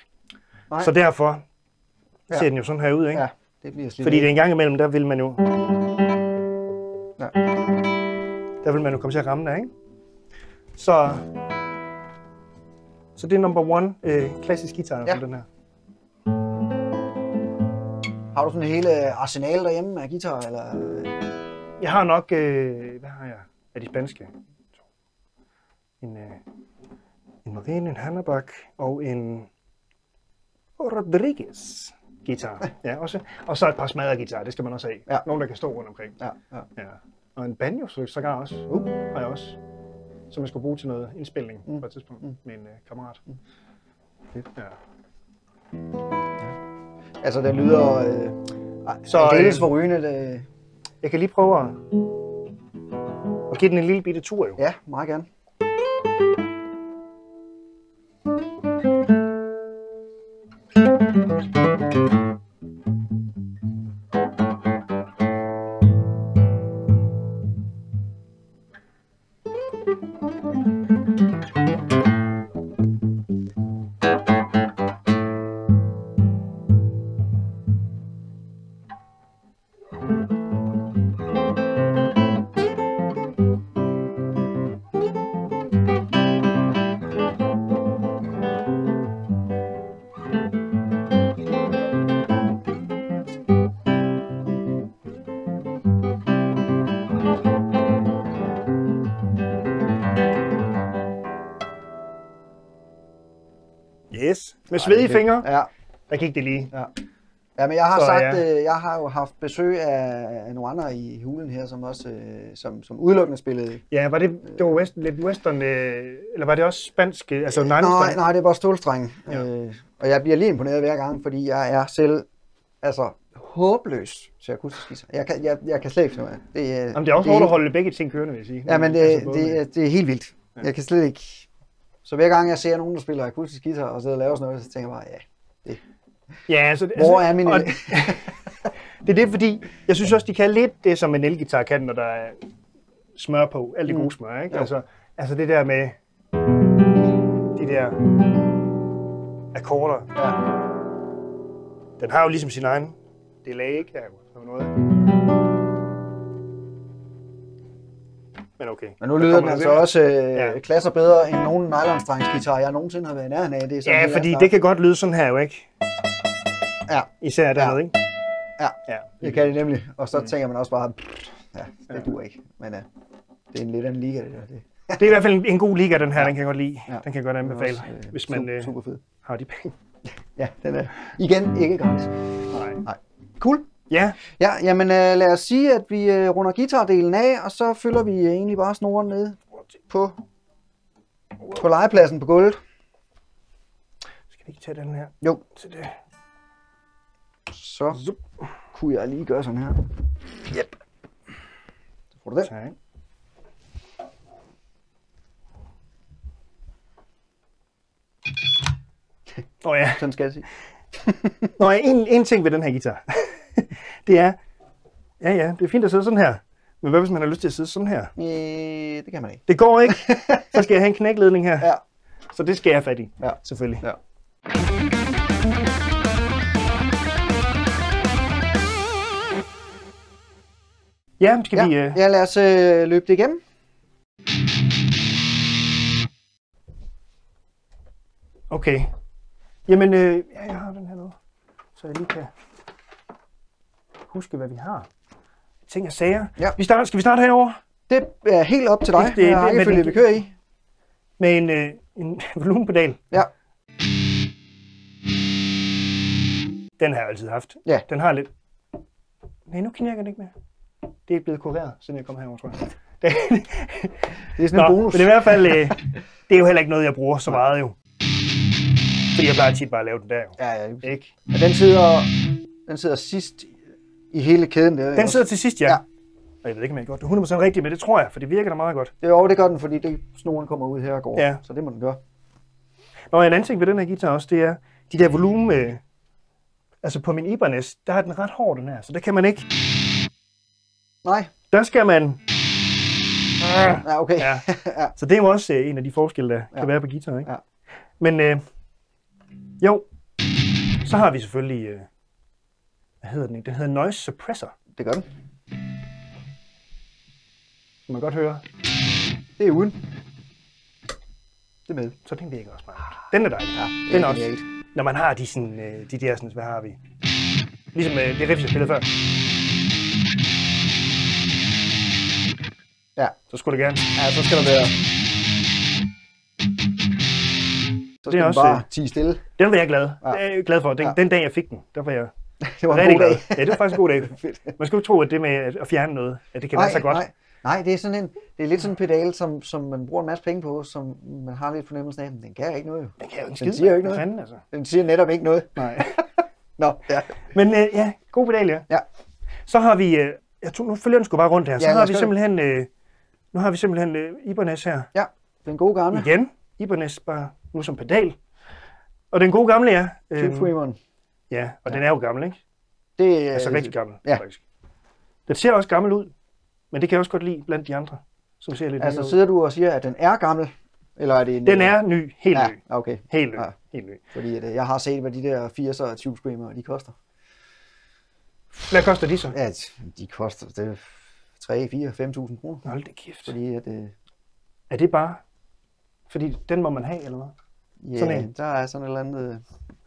Nej. Så derfor Ja. ser den jo sådan her ud, ikke? Ja, det bliver slidt. Fordi det en gang imellem, der vil man jo. Der vil man jo komme til at ramme der, ikke? Så, så det er number one øh, klassisk guitar, Ja. den her. Har du sådan hele arsenal derhjemme af guitar? Eller? Jeg har nok, øh, hvad har jeg? af de spanske. En, øh, en Marine, en Hannabak og en Rodriguez guitar. Ja, også, og så et par smadrede guitar, det skal man også have. Ja. Nogen, der kan stå rundt omkring. Ja, ja. Ja. Og en banjo så sågar også. Uh, har jeg også. Som jeg skulle bruge til noget indspilning mm. på et tidspunkt mm. med en uh, kammerat. Mm. Fedt. Ja. Altså, det lyder øh, Så, så, aldeles øh, forrygende. Det, Jeg kan lige prøve at, at give den en lille bitte tur jo. ja, meget gerne. Yes. Med svedige fingre, Ja, der gik det lige. ja. Ja, men jeg har Så, sagt, ja. øh, jeg har jo haft besøg af, af nogle andre i hulen her, som også øh, som, som udelukkende spillede. Ja, var det, det var west, lidt western, øh, eller var det også spansk, øh, altså Nej, nylonstreng? nej, det var stålstreng. Ja. Ja. Øh, og jeg bliver lige imponeret hver gang, fordi jeg er selv altså håbløs til akustisk. Jeg kan, jeg, jeg kan slet ikke finde ud af det. Det, er- Jamen, det er også det hårdt at holde begge ting kørende, vil jeg sige. Ja, men det, Altså, både- det, er- det er helt vildt. Jeg kan slet ikke... Så hver gang jeg ser nogen, der spiller akustisk guitar og sidder og laver sådan noget, så tænker jeg bare, ja, Ja, altså, hvor er min... og- Det er det, fordi jeg synes også, de kan lidt det, som en elgitar kan, når der er smør på. Alt det gode smør, ikke? Jo. Altså, altså det der med de der akkorder. Ja. Den har jo ligesom sin egen delay, ikke? Er sådan noget. Men okay. Men nu Der lyder den altså lidt- også øh, Ja. ja. klasser bedre end nogen nylonstrengsguitar, jeg nogensinde har været i nærheden af. Det er Ja, fordi det kan godt lyde sådan her jo, ikke? Ja. Især dernede, ikke? Ja, Ja. det kan det nemlig. Og så Mm. tænker man også bare, ja, det duer ikke. Men uh, det er en lidt anden liga, det der. Det Det er i hvert fald en, en god liga, den her. Ja. Den kan jeg godt lide. Ja. Den kan jeg godt anbefale, også, øh, hvis man super, øh, super fed. har de penge. Ja, den er igen ikke gratis. Nej. Cool. Ja, Ja, jamen øh, lad os sige, at vi øh, runder guitardelen af, og så følger vi øh, egentlig bare snoren ned på, på legepladsen på gulvet. skal vi ikke tage den her Jo, til det? så Zup. kunne jeg lige gøre sådan her. Yep. Så får du den. Tak. Åh oh, ja. Sådan skal det sige. Nå, en, en ting ved den her guitar, det er, ja ja, det er fint at sidde sådan her. Men hvad hvis man har lyst til at sidde sådan her? Øh, det kan man ikke. Det går ikke. Så skal jeg have en knækledning her. Ja. Så det skal jeg have fat i, Ja. selvfølgelig. Ja. Ja, skal Ja, vi... Øh... ja lad os øh, løbe det igennem. Okay. Jamen, øh, ja, jeg har den her nu. Så jeg lige kan huske, hvad vi har. Ting og sager. Ja. Vi starter, skal vi starte herover Det er helt op til dig, Det- det, det- det, rækkefølge, men- vi kører i. med en, øh, en volumenpedal. Ja. Den har jeg altid haft. Ja. Den har lidt... Nej, nu knirker den ikke mere. Det er blevet kureret, siden jeg kom herover, tror jeg. Det, Det er sådan en Nå, bonus. men i hvert fald, øh, det er jo heller ikke noget, jeg bruger så meget jo. Fordi jeg plejer tit bare at lave den der jo. Ja, ja. Ikke? Men den sidder, den sidder sidst i hele kæden. Der, Den sidder til sidst, ja. Ja. Og jeg ved ikke, om jeg gør det 100% rigtigt, men det tror jeg, for det virker da meget godt. Det, jo, det gør den, fordi det, snoren kommer ud her og går. Ja. Så det må den gøre. Nå, en anden ting ved den her guitar også, det er de der volumen... Øh, altså på min Ibanez, der er den ret hård, den her. Så der kan man ikke... Nej. Der skal man... Ja, okay. Ja. ja. Så det er jo også øh, en af de forskelle, der kan Ja. være på guitar, ikke? Ja. Men øh, jo, så har vi selvfølgelig... Øh, hvad hedder den? Den hedder Noise Suppressor. Det gør den. Kan man godt høre. Det er uden. Det er med. Så den virker også meget godt. Den er dejlig. Ja, det den er også. Når man har de, sådan, øh, de der, sådan, hvad har vi? Ligesom øh, det riff, jeg spillede før. Ja. Så skulle det gerne. Ja, så skal der være... Så skal er den også, bare øh, tige stille. Den var jeg glad. Ja. Er glad for. Den, ja. den dag, jeg fik den, der var jeg Det var en rigtig god glad. dag. Ja, det var faktisk en god dag. Man ikke tro, at det med at fjerne noget, at det kan være så godt. Nej, nej, det er sådan en, det er lidt sådan en pedal, som, som man bruger en masse penge på, som man har lidt fornemmelsen af, men den kan ikke noget. Den kan jo ikke Den siger jo ikke noget. Fanden, altså. Den siger netop ikke noget. Nej. Nå, ja. Men øh, ja, god pedal, ja. Ja. Så har vi, øh, jeg tror, nu følger den sgu bare rundt her. Så Ja, har vi simpelthen, øh, nu har vi simpelthen øh, Ibanez her. ja, den gode gamle. Igen. Ibanez bare nu som pedal. Og den gode gamle, ja. Tube Øhm, Screameren. Ja, og den er jo gammel, ikke? Det er Altså rigtig gammel, ja. faktisk. Den ser også gammel ud, men det kan jeg også godt lide blandt de andre, som ser lidt Altså ud. sidder du og siger, at den er gammel? Eller er det en... Den er ny, helt ja, ny. okay. Helt ny, Ja. helt ny. Fordi at, øh, jeg har set, hvad de der 80'er Tube Screamer, de koster. Hvad koster de så? Ja, de koster det 3, 4, 5.000 kroner. Hold da kæft. Fordi at, øh, Er det bare, fordi den må man have, eller hvad? ja, Sådan en. der er sådan et eller andet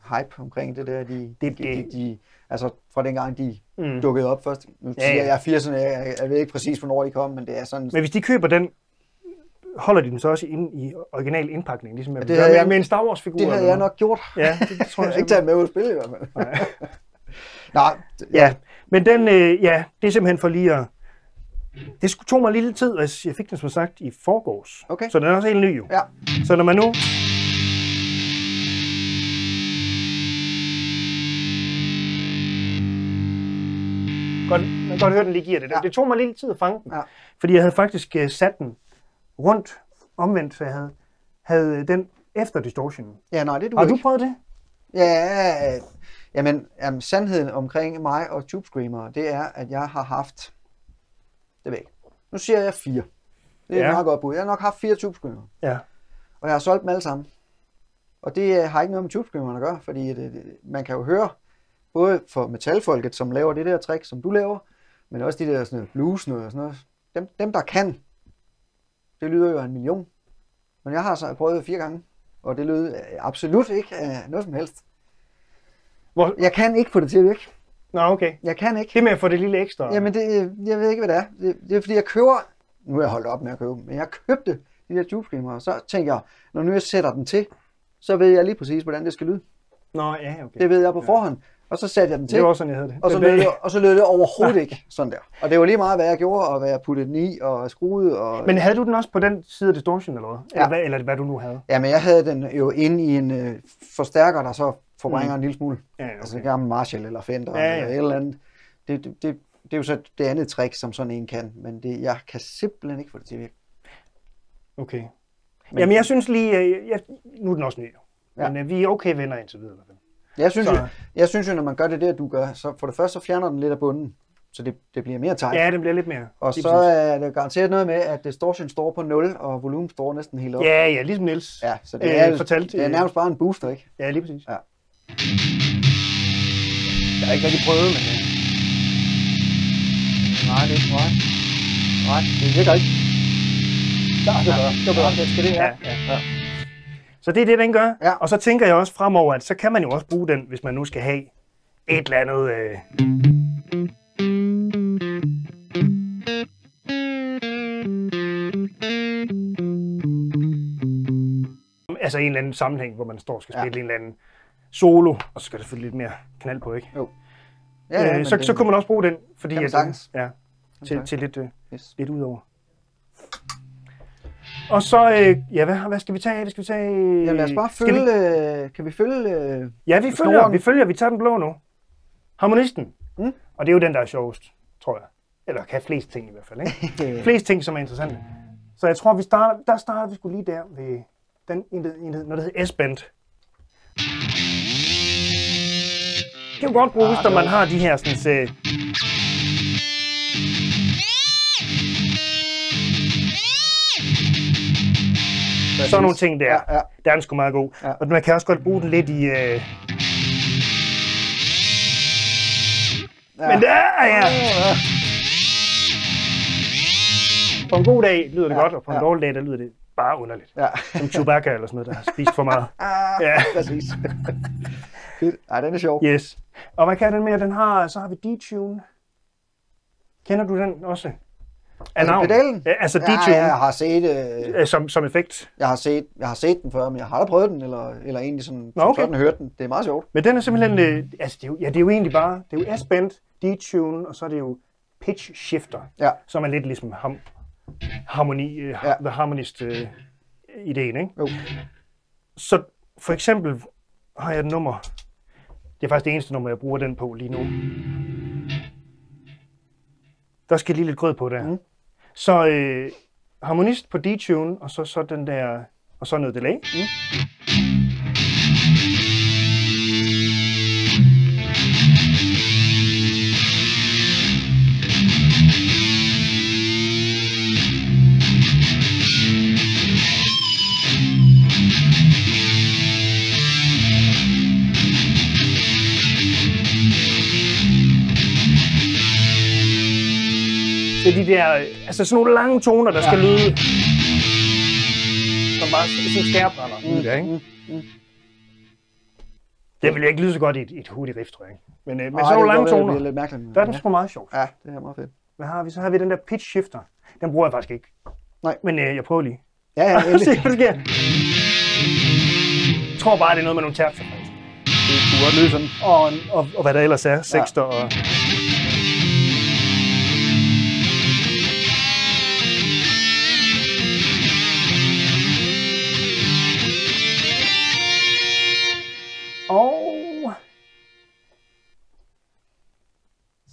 hype omkring det der. De, Det- de, de, de, altså fra dengang de Mm. dukkede op først. Nu Ja, siger jeg 80'erne, jeg, jeg ved ikke præcis, hvornår de kom, men det er sådan... Men hvis de køber den, holder de den så også ind i original indpakning, ligesom ja, det havde med, jeg- med en Star Wars figur? det havde jeg nok gjort. Ja, det, det tror Jeg jeg ikke taget med ud at spille i hvert fald. Nej. Nej, Ja, men den, øh, ja, det er simpelthen for lige at... Det tog mig lidt tid, og jeg fik den som sagt i forgårs. Okay. Så den er også helt ny jo. Ja. Så når man nu... Godt, man kan godt høre, den lige giver det. Ja. Det tog mig lidt tid at fange den. Ja. Fordi jeg havde faktisk uh, sat den rundt omvendt, så jeg havde, havde øh, den efter distortionen. Ja, nej, det du Har du ikke. prøvet det? Ja, øh, jamen, jamen, sandheden omkring mig og Tube Screamer, det er, at jeg har haft, det ved jeg nu siger jeg fire. Det er ja. Ja. et meget godt bud. Jeg har nok haft fire Tube Screamer, Ja. og jeg har solgt dem alle sammen. Og det øh, har ikke noget med Tube Screameren at gøre, fordi det, det, man kan jo høre, både for metalfolket, som laver det der trick, som du laver, men også de der sådan noget blues noget og sådan noget. Dem, dem, der kan, det lyder jo en million. Men jeg har så prøvet fire gange, og det lød absolut ikke af noget som helst. Hvor... Jeg kan ikke få det til at virke. Nå, okay. Jeg kan ikke. Det med at få det lille ekstra. Jamen, det, jeg ved ikke, hvad det er. Det, det er fordi, jeg køber... Nu er jeg holdt op med at købe, men jeg købte de der tube screamer, og så tænker jeg, når nu jeg sætter den til, så ved jeg lige præcis, hvordan det skal lyde. Nå, ja, okay. Det ved jeg på forhånd. Og så satte jeg den til, Det var også sådan, jeg havde det. og, så Men lød det, og så lød det overhovedet ikke sådan der. Og det var lige meget, hvad jeg gjorde, og hvad jeg puttede den i, og skruede. Og... Men havde du den også på den side af distortion, eller hvad? Ja. Eller, hvad, eller hvad du nu havde? Jamen, jeg havde den jo inde i en øh, forstærker, der så forbringer mm. en lille smule. Ja, okay. Altså gammel Marshall eller Fender Ja, ja, ja. ja. eller et eller andet. Det, det, det, det er jo så det andet trick, som sådan en kan, men det, jeg kan simpelthen ikke få det til at virke. Okay. Men- Men... Jamen, jeg synes lige, øh, jeg, nu er den også ny. Ja. Men øh, vi er okay venner indtil videre. Jeg synes, Så- jo, jeg synes jo, når man gør det der, du gør, så for det første, så fjerner den lidt af bunden, så det, det bliver mere tight. Ja, den bliver lidt mere. og så er det garanteret noget med, at distortion står på 0, og volumen står næsten helt op. Ja, ja, ligesom Niels. ja så det øh, er, fortalte, det er øh, nærmest bare en booster, ikke? Ja, lige præcis. Ja. Jeg har ikke rigtig prøvet, men... øh, Nej, det er nej. Nej, det virker ikke. Der, det gør. Det gør. Det skal det Ja, her. ja. Ja. Så det er det, den gør. Ja. Og så tænker jeg også fremover, at så kan man jo også bruge den, hvis man nu skal have et eller andet... Øh... Altså en eller anden sammenhæng, hvor man står og skal Ja. spille en eller anden solo, og så skal der selvfølgelig lidt mere knald på, ikke? Ja, Ja, ja, øh, så, det- så kunne man også bruge den, fordi at, ja, til, sagtens. til lidt, øh, Yes. lidt udover. Og så, øh, ja, hvad, hvad skal vi tage? Hvad skal vi tage? Jamen lad os bare Skal vi- følge, øh, kan vi følge, øh, Ja, vi følger, snoren? vi følger, vi tager den blå nu. Harmonisten. Mm. Og det er jo den, der er sjovest, tror jeg. Eller kan flest ting i hvert fald, ikke? flest ting, som er interessante. Så jeg tror, vi starter, der starter vi skulle lige der ved den enhed, når det hedder S-band. Det kan jo godt bruges, Ah, når man har de her sådan, øh, sådan nogle ting der. Ja, ja. Der er den sgu meget god. Ja. Og man kan også godt bruge den lidt i... Øh... Ja. Men der er ja. Ja. På en god dag lyder det Ja, godt, og på en ja. dårlig dag, der lyder det bare underligt. Ja. Som Chewbacca eller sådan noget, der har spist for meget. Ah, Ja. præcis. Fedt. Ej, den er sjov. Yes. Og hvad kan den mere? Den har, så har vi D-Tune. Kender du den også? Af navn. pedalen? Ja, altså Ja, D-tune jeg har set, øh, øh, som, som effekt. jeg har set, jeg har set den før, men jeg har aldrig prøvet den, eller, eller egentlig sådan, Nå, okay. sådan hørt den. Det er meget sjovt. Men den er simpelthen, øh, altså det er, jo, ja, det er jo egentlig bare, det er jo S-bend, D-tune, og så er det jo pitch shifter, Ja. som er lidt ligesom ham, harmoni, øh, Ja. ja. The Harmonist øh, ideen, ikke? Jo. Så for eksempel har jeg et nummer, det er faktisk det eneste nummer, jeg bruger den på lige nu. Der skal lige lidt grød på der. Mm. Så øh, harmonist på D-tune, og så, så den der, og så noget delay. Mm. Det er de der, altså sådan nogle lange toner, der skal Ja. lyde. Som bare sådan skærbrænder. Mm. Det, ikke? Mm. det vil jo ikke lyde så godt i et, et hurtigt riff, tror jeg. Men, øh, men Ej, sådan nogle det lange være, det toner, bliver lidt mærkeligt. der er den ja. sgu meget sjovt. Ja, det er meget fedt. Hvad har vi? Så har vi den der pitch shifter. Den bruger jeg faktisk ikke. Nej. Men øh, jeg prøver lige. Ja, ja, Se, endelig. hvad der sker. Jeg tror bare, det er noget med nogle tertser, faktisk. Det kunne godt lyde sådan. Og, og, og hvad der ellers er. Sexter og... Og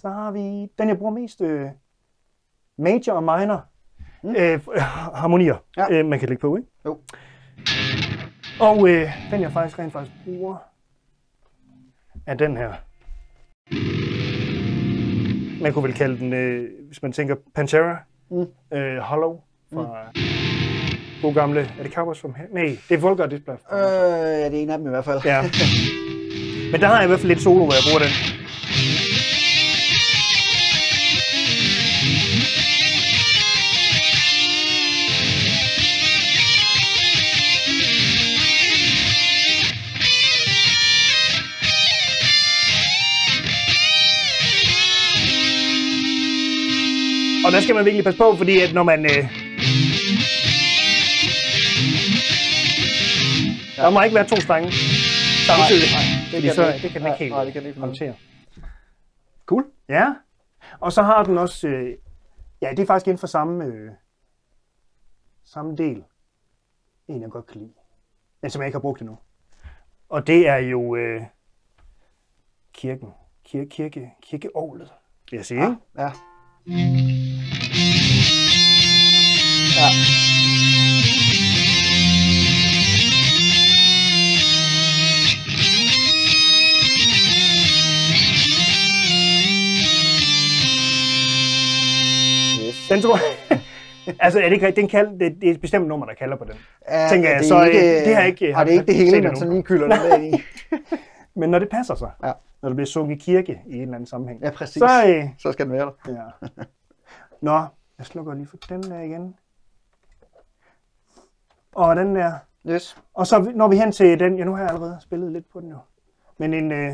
så har vi den, jeg bruger mest, øh, major og minor mm. øh, harmonier, Ja. øh, man kan lægge på, ikke? Jo. Og øh, den, jeg faktisk rent faktisk bruger, er den her. Man kunne vel kalde den, øh, hvis man tænker Pantera, Mm. øh, Hollow fra mm. god gamle, er det Cowboys from Hell? Nej, det er Vulgar Display. Øh, ja, det er en af dem i hvert fald. Ja. Men der har jeg i hvert fald lidt solo, hvor jeg bruger den. Og der skal man virkelig passe på, fordi at når man... Øh, der må ikke være to strenge samtidig. Nej, Fordi kan så, det kan den Nej, ikke helt nej, det kan ikke håndtere. Cool. Ja, og så har den også, øh, ja, det er faktisk inden for samme, øh, samme del, en jeg godt kan lide, men som jeg ikke har brugt endnu. Og det er jo øh, kirken, kirke, kirke, kirkeålet, vil jeg sige. Ja. ikke? Ja. Yes. Den tror jeg, altså er det, ikke, den kald, det, det er et bestemt nummer, der kalder på den. Ja, tænker jeg, det så, øh, ikke, det har ikke Og det ikke det hele, man sådan lige kylder ind i. Men når det passer sig, Ja. når det bliver sunget i kirke i en eller anden sammenhæng, Ja, præcis. så, øh, Så skal den være der. Ja. Nå, jeg slukker lige for den der igen. Og den der. Yes. Og så når vi hen til den, ja nu har jeg allerede spillet lidt på den jo. Men en, øh,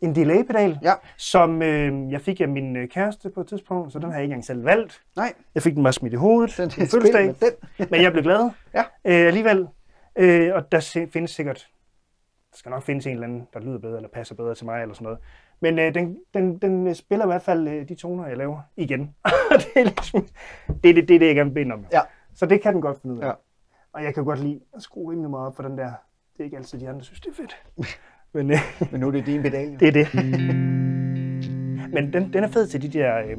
en delay-pedal, Ja. som øh, jeg fik af min øh, kæreste på et tidspunkt, så den har jeg ikke engang selv valgt. Nej, Jeg fik den bare smidt i hovedet den spil fødselsdag, med den. men jeg blev glad Ja. øh, alligevel. Øh, og der findes sikkert, der skal nok findes en eller anden, der lyder bedre, eller passer bedre til mig, eller sådan noget. Men øh, den, den, den øh, spiller i hvert fald øh, de toner, jeg laver igen. det, er ligesom, det, det, det er det, jeg gerne vil bede om. Ja. Så det kan den godt finde ud af. Ja. Og jeg kan godt lide at skrue rimelig meget op for den der. Det er ikke altid, de andre synes, det er fedt. Men øh, Men nu er det din pedal. det er det. Men den, den er fed til de der... Øh,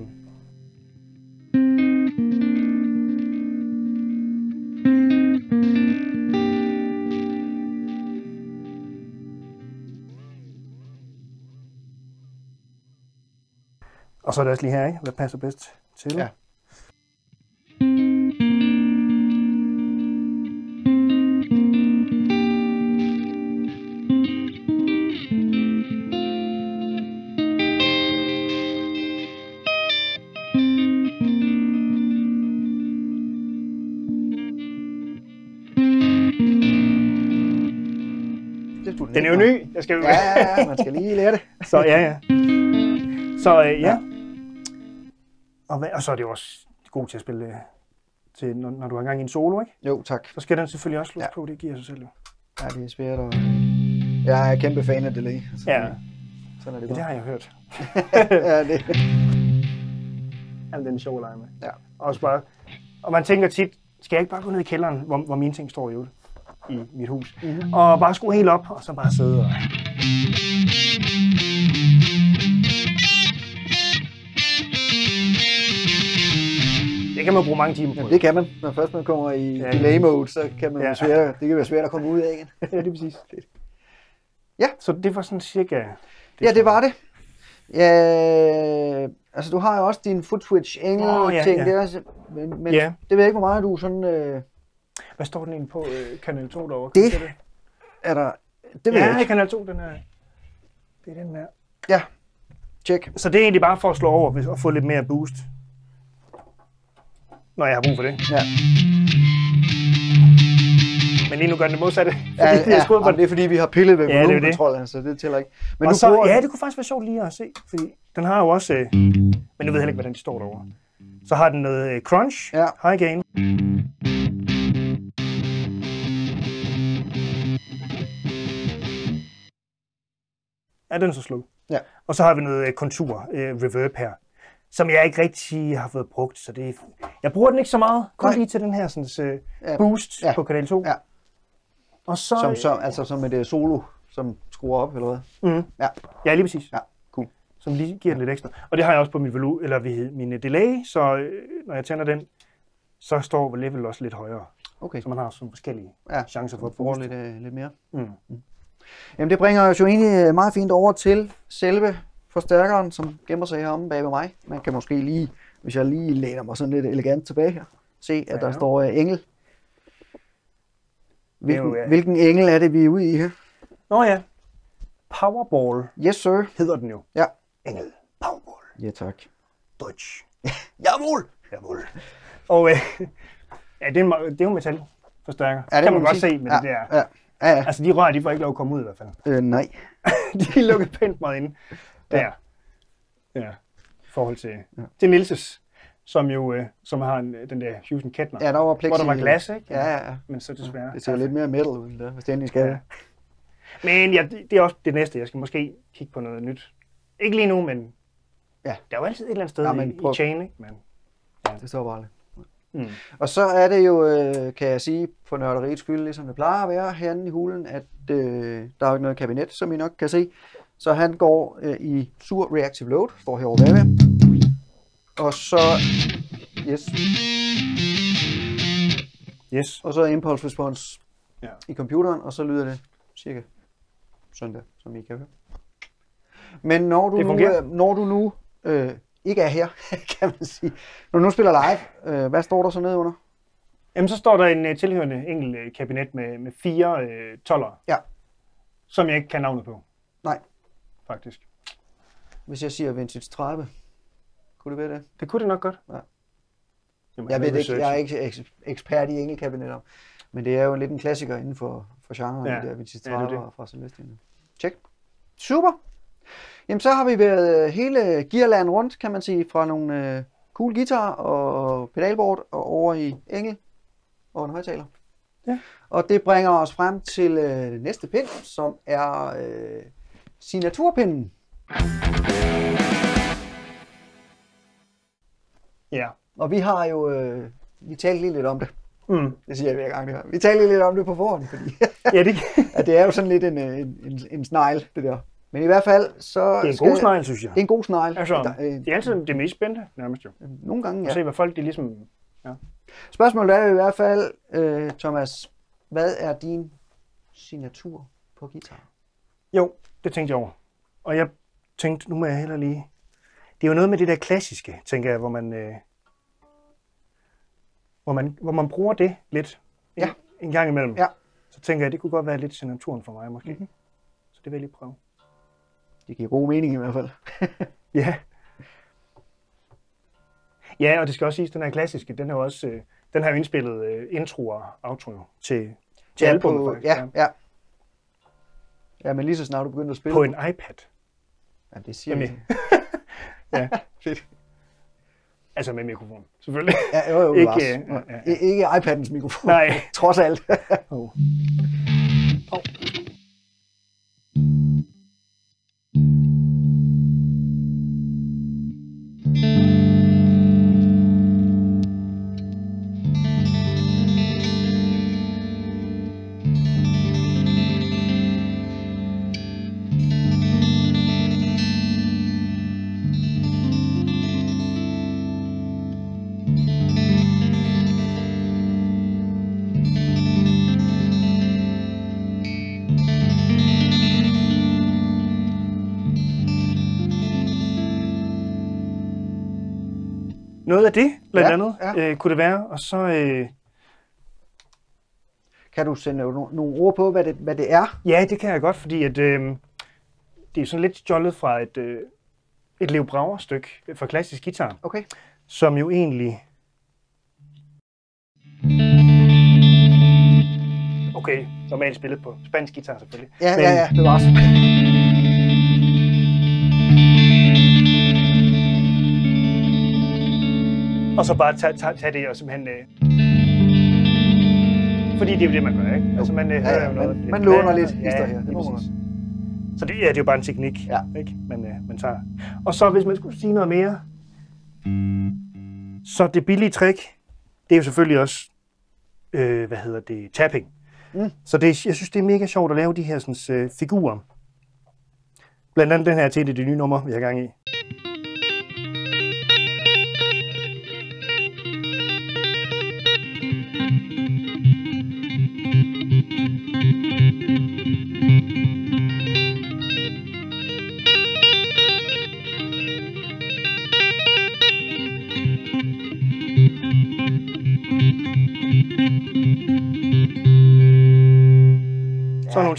Og så er det også lige her, ikke? Hvad passer bedst til? Ja. Jo ny. Jeg skal jo... Ja, ja, ja, man skal lige lære det. Så ja, ja. Så øh, ja. Og, hvad, og så er det jo også god til at spille øh, til, når, når du har gang i en solo, ikke? Jo, tak. Så skal den selvfølgelig også slås Ja. ja. på, det giver sig selv jo. Ja, det er svært at... Jeg er kæmpe fan af delay. Så Ja, Sådan er det det bare. har jeg hørt. ja, det. Jamen, den er sjov at lege med. Ja. Også bare, og man tænker tit, skal jeg ikke bare gå ned i kælderen, hvor, hvor mine ting står i øvrigt, i mit hus, Mhm. og bare skrue helt op, og så bare sidde og... Det kan man bruge mange timer på. Jamen, det kan man. Når først man kommer i Ja, delay mode, så kan man Ja. svært, det kan være svært at komme ud af igen. Ja, det er præcis. Ja. Så det var sådan cirka... Ja, det var det. Ja, altså du har jo også din foot switch engel Åh, ja, ting ja. der, men, men Ja. det ved jeg ikke, hvor meget du sådan, øh, Hvad står den egentlig på øh, kanal 2 derovre? Det Kan se er der, det ved ja, jeg ikke. kanal 2, den er... Det er den der. Ja, check. Så det er egentlig bare for at slå over og få lidt mere boost. Når jeg har brug for det. Ja, Men lige nu gør den det modsatte. Ja, ja, skruede på det er fordi, vi har pillet ved Ja, det det. volumenkontrollen, så det tæller ikke. Men og nu så, bruger ja, det kunne faktisk være sjovt lige at se, fordi den har jo også, øh, men nu ved jeg heller ikke, hvordan de står derovre. Så har den noget øh, crunch, Ja. high gain. Ja, den er så slukket. Ja. Og så har vi noget øh, kontur, øh, reverb her, som jeg ikke rigtig har fået brugt, så det er, jeg bruger den ikke så meget, kun Nej. lige til den her sådan, øh, Ja. boost Ja. på kanal 2. Ja. Og så, som, som, altså som et øh, solo, som skruer op, eller hvad? Mm. Ja. Ja, lige præcis. Ja, cool. Som lige giver den lidt ekstra. Og det har jeg også på min, volu, eller min øh, delay, så øh, når jeg tænder den, så står level også lidt højere. Okay, Så man har sådan forskellige ja, chancer for at booste. lidt, øh, lidt mere. Mm. Jamen det bringer os jo egentlig øh, meget fint over til selve forstærkeren, som gemmer sig heromme bag ved mig. Man kan måske lige, hvis jeg lige læner mig sådan lidt elegant tilbage her, se at der Ja. står øh, engel. Hvilken, jo, ja. hvilken engel er det, vi er ude i her? Nå ja, Powerball Yes, sir. hedder den jo. Ja. Engel. Powerball. Ja, tak. Deutsch. Jawohl! Jawohl. Og øh, ja, det er, det er jo metal forstærker. Ja, det kan man man godt sige. se med Ja, det der. Ja, ja, ja. Altså de rør, de får ikke lov at komme ud i hvert fald. Øh, nej. de er lukket pænt meget inde. Der. Ja. Ja. I forhold til, Ja. til Nilses, som jo øh, som har en, den der Houston Kettner. Ja, der var plexi. Hvor der var glas, ikke? Ja, ja, ja. Men så desværre. Det ser lidt mere metal ud, det, hvis det endelig skal. Ja. Men ja, det, det er også det næste. Jeg skal måske kigge på noget nyt. Ikke lige nu, men Ja. der er jo altid et eller andet sted Ja, ja, men i, prøv- i chain, ikke? Men, Det står bare lidt. Mm. Og så er det jo, øh, kan jeg sige, for nørderiets skyld, ligesom det plejer at være herinde i hulen, at øh, der er jo ikke noget kabinet, som I nok kan se. Så han går øh, i sur reactive load, står herovre bagved. Og så, yes, Yes. og så impulse response Ja. i computeren, og så lyder det cirka sådan der, som I kan høre. Men når du nu, øh, når du nu øh, ikke er her, kan man sige, når du nu spiller live, øh, hvad står der så nede under? Jamen, så står der en uh, tilhørende enkelt uh, kabinet med, med fire uh, toller, Ja. som jeg ikke kan navnet på, Nej, faktisk. hvis jeg siger Vintage 30, kunne det være det? Det kunne det nok godt. Ja. Må Jeg ved ikke, jeg er ikke eks- ekspert i enkelkabinetter, men det er jo lidt en klassiker inden for, for genren, Ja. ja. de der Vintage Ja, det er 30 det. fra Celestine. Tjek. Super. Jamen så har vi været øh, hele gearland rundt, kan man sige, fra nogle øh, cool guitar og pedalboard og over i engel og en højtaler. Ja. Og det bringer os frem til øh, næste pind, som er øh, signaturpinden. Ja. Og vi har jo, øh, vi talte lige lidt om det. Mm. Det siger jeg hver gang det her. Vi talte lidt om det på forhånd, fordi Ja, det, at det er jo sådan lidt en, øh, en, en, en snegl, det der. Men i hvert fald, så... det er en skal- god snegl, synes jeg. Det er en god snegl. Altså, Der, øh, det er altid det mest spændende, nærmest jo. nogle gange, At ja. se, hvad folk de ligesom... Spørgsmålet er i hvert fald, øh, Thomas, hvad er din signatur på guitar? Jo, det tænkte jeg over. Og jeg tænkte, nu må jeg heller lige... Det er jo noget med det der klassiske, tænker jeg, hvor man... Øh, hvor man, hvor man bruger det lidt en, Ja. en gang imellem. Ja. Så tænker jeg, det kunne godt være lidt signaturen for mig, måske. Mm-hmm. Så det vil jeg lige prøve. Det giver god mening i hvert fald. Ja. Ja, og det skal også siges, den her klassiske, den har også, øh, den har jo indspillet øh, intro og outro til, til ja, albumet, på, faktisk. ja, ja. Ja, men lige så snart du begynder at spille... På en iPad. Ja, det siger vi. Ja. Fedt. Altså med mikrofon, selvfølgelig. Ja, jo, jo, Ikke, ikke, øh, ja, ja. ikke iPadens mikrofon, Nej. trods alt. Oh. Noget af det, blandt Ja, andet, ja. Øh, kunne det være. Og så, øh, Kan du sende no- nogle ord på, hvad det, hvad det er? ja, det kan jeg godt, fordi at, øh, det er sådan lidt stjålet fra et, øh, et Leo Brauer stykke for klassisk guitar, Okay. som jo egentlig... Okay, normalt spillet på spansk guitar selvfølgelig. Ja, Men- ja, ja, det var også. Og så bare tage, tage, tage det og simpelthen... Øh... Fordi det er jo det, man gør, ikke? Altså, man, øh, Ja, hører ja, jo noget, man- lidt man låner lidt hister her, det lige må man præcis. Så det, ja, det er jo bare en teknik, Ja. ikke? Man, øh, man tager. Og så hvis man skulle sige noget mere, så det billige trick, det er jo selvfølgelig også, øh, hvad hedder det, tapping. Mm. Så det, jeg synes, det er mega sjovt at lave de her sådan, øh, figurer. Blandt andet den her til det, det nye nummer, vi har gang i.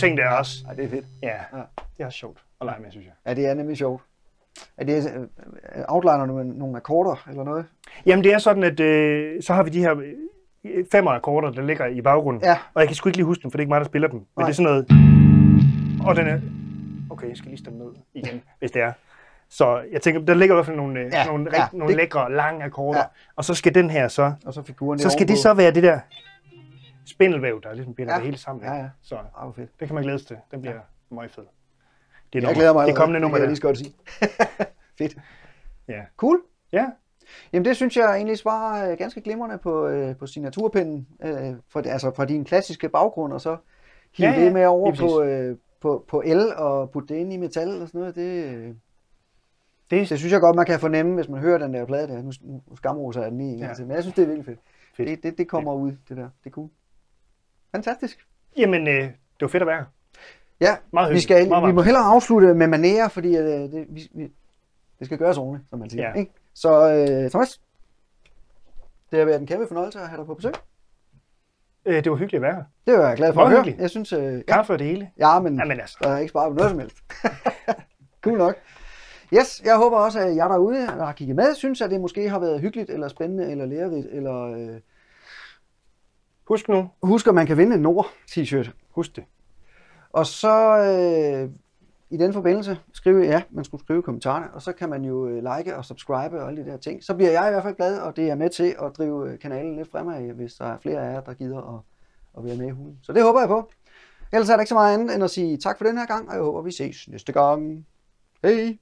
ting der er også. Ja, det er fedt. Ja, Ja. det er også sjovt at lege med, synes jeg. Ja, det er nemlig sjovt. Er det, øh, øh, outliner du med nogle akkorder eller noget? Jamen det er sådan, at øh, så har vi de her øh, fem akkorder, der ligger i baggrunden. Ja. Og jeg kan sgu ikke lige huske dem, for det er ikke mig, der spiller dem. Men Nej. det er sådan noget... Og den er... Okay, jeg skal lige stemme ned igen, hvis det er. Så jeg tænker, der ligger i hvert fald nogle, ja, Ja, nogle, ja, nogle det- lækre, lange akkorder. Ja. Og så skal den her så... Og så figuren Så skal det så være det der spindelvæv, der ligesom binder Ja. det hele sammen. Ja, ja. Så Ah, fedt. det kan man glæde sig til. Den bliver ja. meget fed. Det er Jeg glæder mig Det kommende nummer det kan jeg lige så godt sige. fedt. Ja. Cool. ja. Jamen det synes jeg egentlig svarer øh, ganske glimrende på, øh, på signaturpinden, øh, for, altså fra din klassiske baggrund, og så hive Ja, ja, det med over på, øh, på, på el og putte det ind i metal og sådan noget. Det, øh, Det, det synes jeg godt, man kan fornemme, hvis man hører den der plade der. Nu, nu skamroser jeg den lige en Ja. til, men jeg synes, det er virkelig fedt. Fedt. Det, det, det kommer ud, det der. Det er cool. Fantastisk. jamen, øh, det var fedt at være her. Ja, Meget vi, skal, Meget vi varmt. må hellere afslutte med manerer, fordi øh, det, vi, vi, det skal gøres ordentligt, som man siger. Ja. Ikke? Så øh, Thomas, det har været en kæmpe fornøjelse at have dig på besøg. Øh, det var hyggeligt at være her. Det var jeg glad for Meget at høre. Jeg synes, øh, Kaffe og det hele. ja, men Jamen altså. der er ikke sparet på noget som helst. cool nok. Yes, jeg håber også, at jer derude, der har kigget med, synes, at det måske har været hyggeligt, eller spændende, eller lærerigt, eller øh, Husk nu, husk, at man kan vinde en Nord t-shirt. husk det. Og så øh, i den forbindelse skrive, ja, man skulle skrive kommentarerne, og så kan man jo øh, like og subscribe og alle de der ting. Så bliver jeg i hvert fald glad, og det er med til at drive øh, kanalen lidt fremad, hvis der er flere af jer, der gider at, at være med i hulen. Så det håber jeg på. Ellers er der ikke så meget andet end at sige tak for den her gang, og jeg håber, vi ses næste gang. Hej!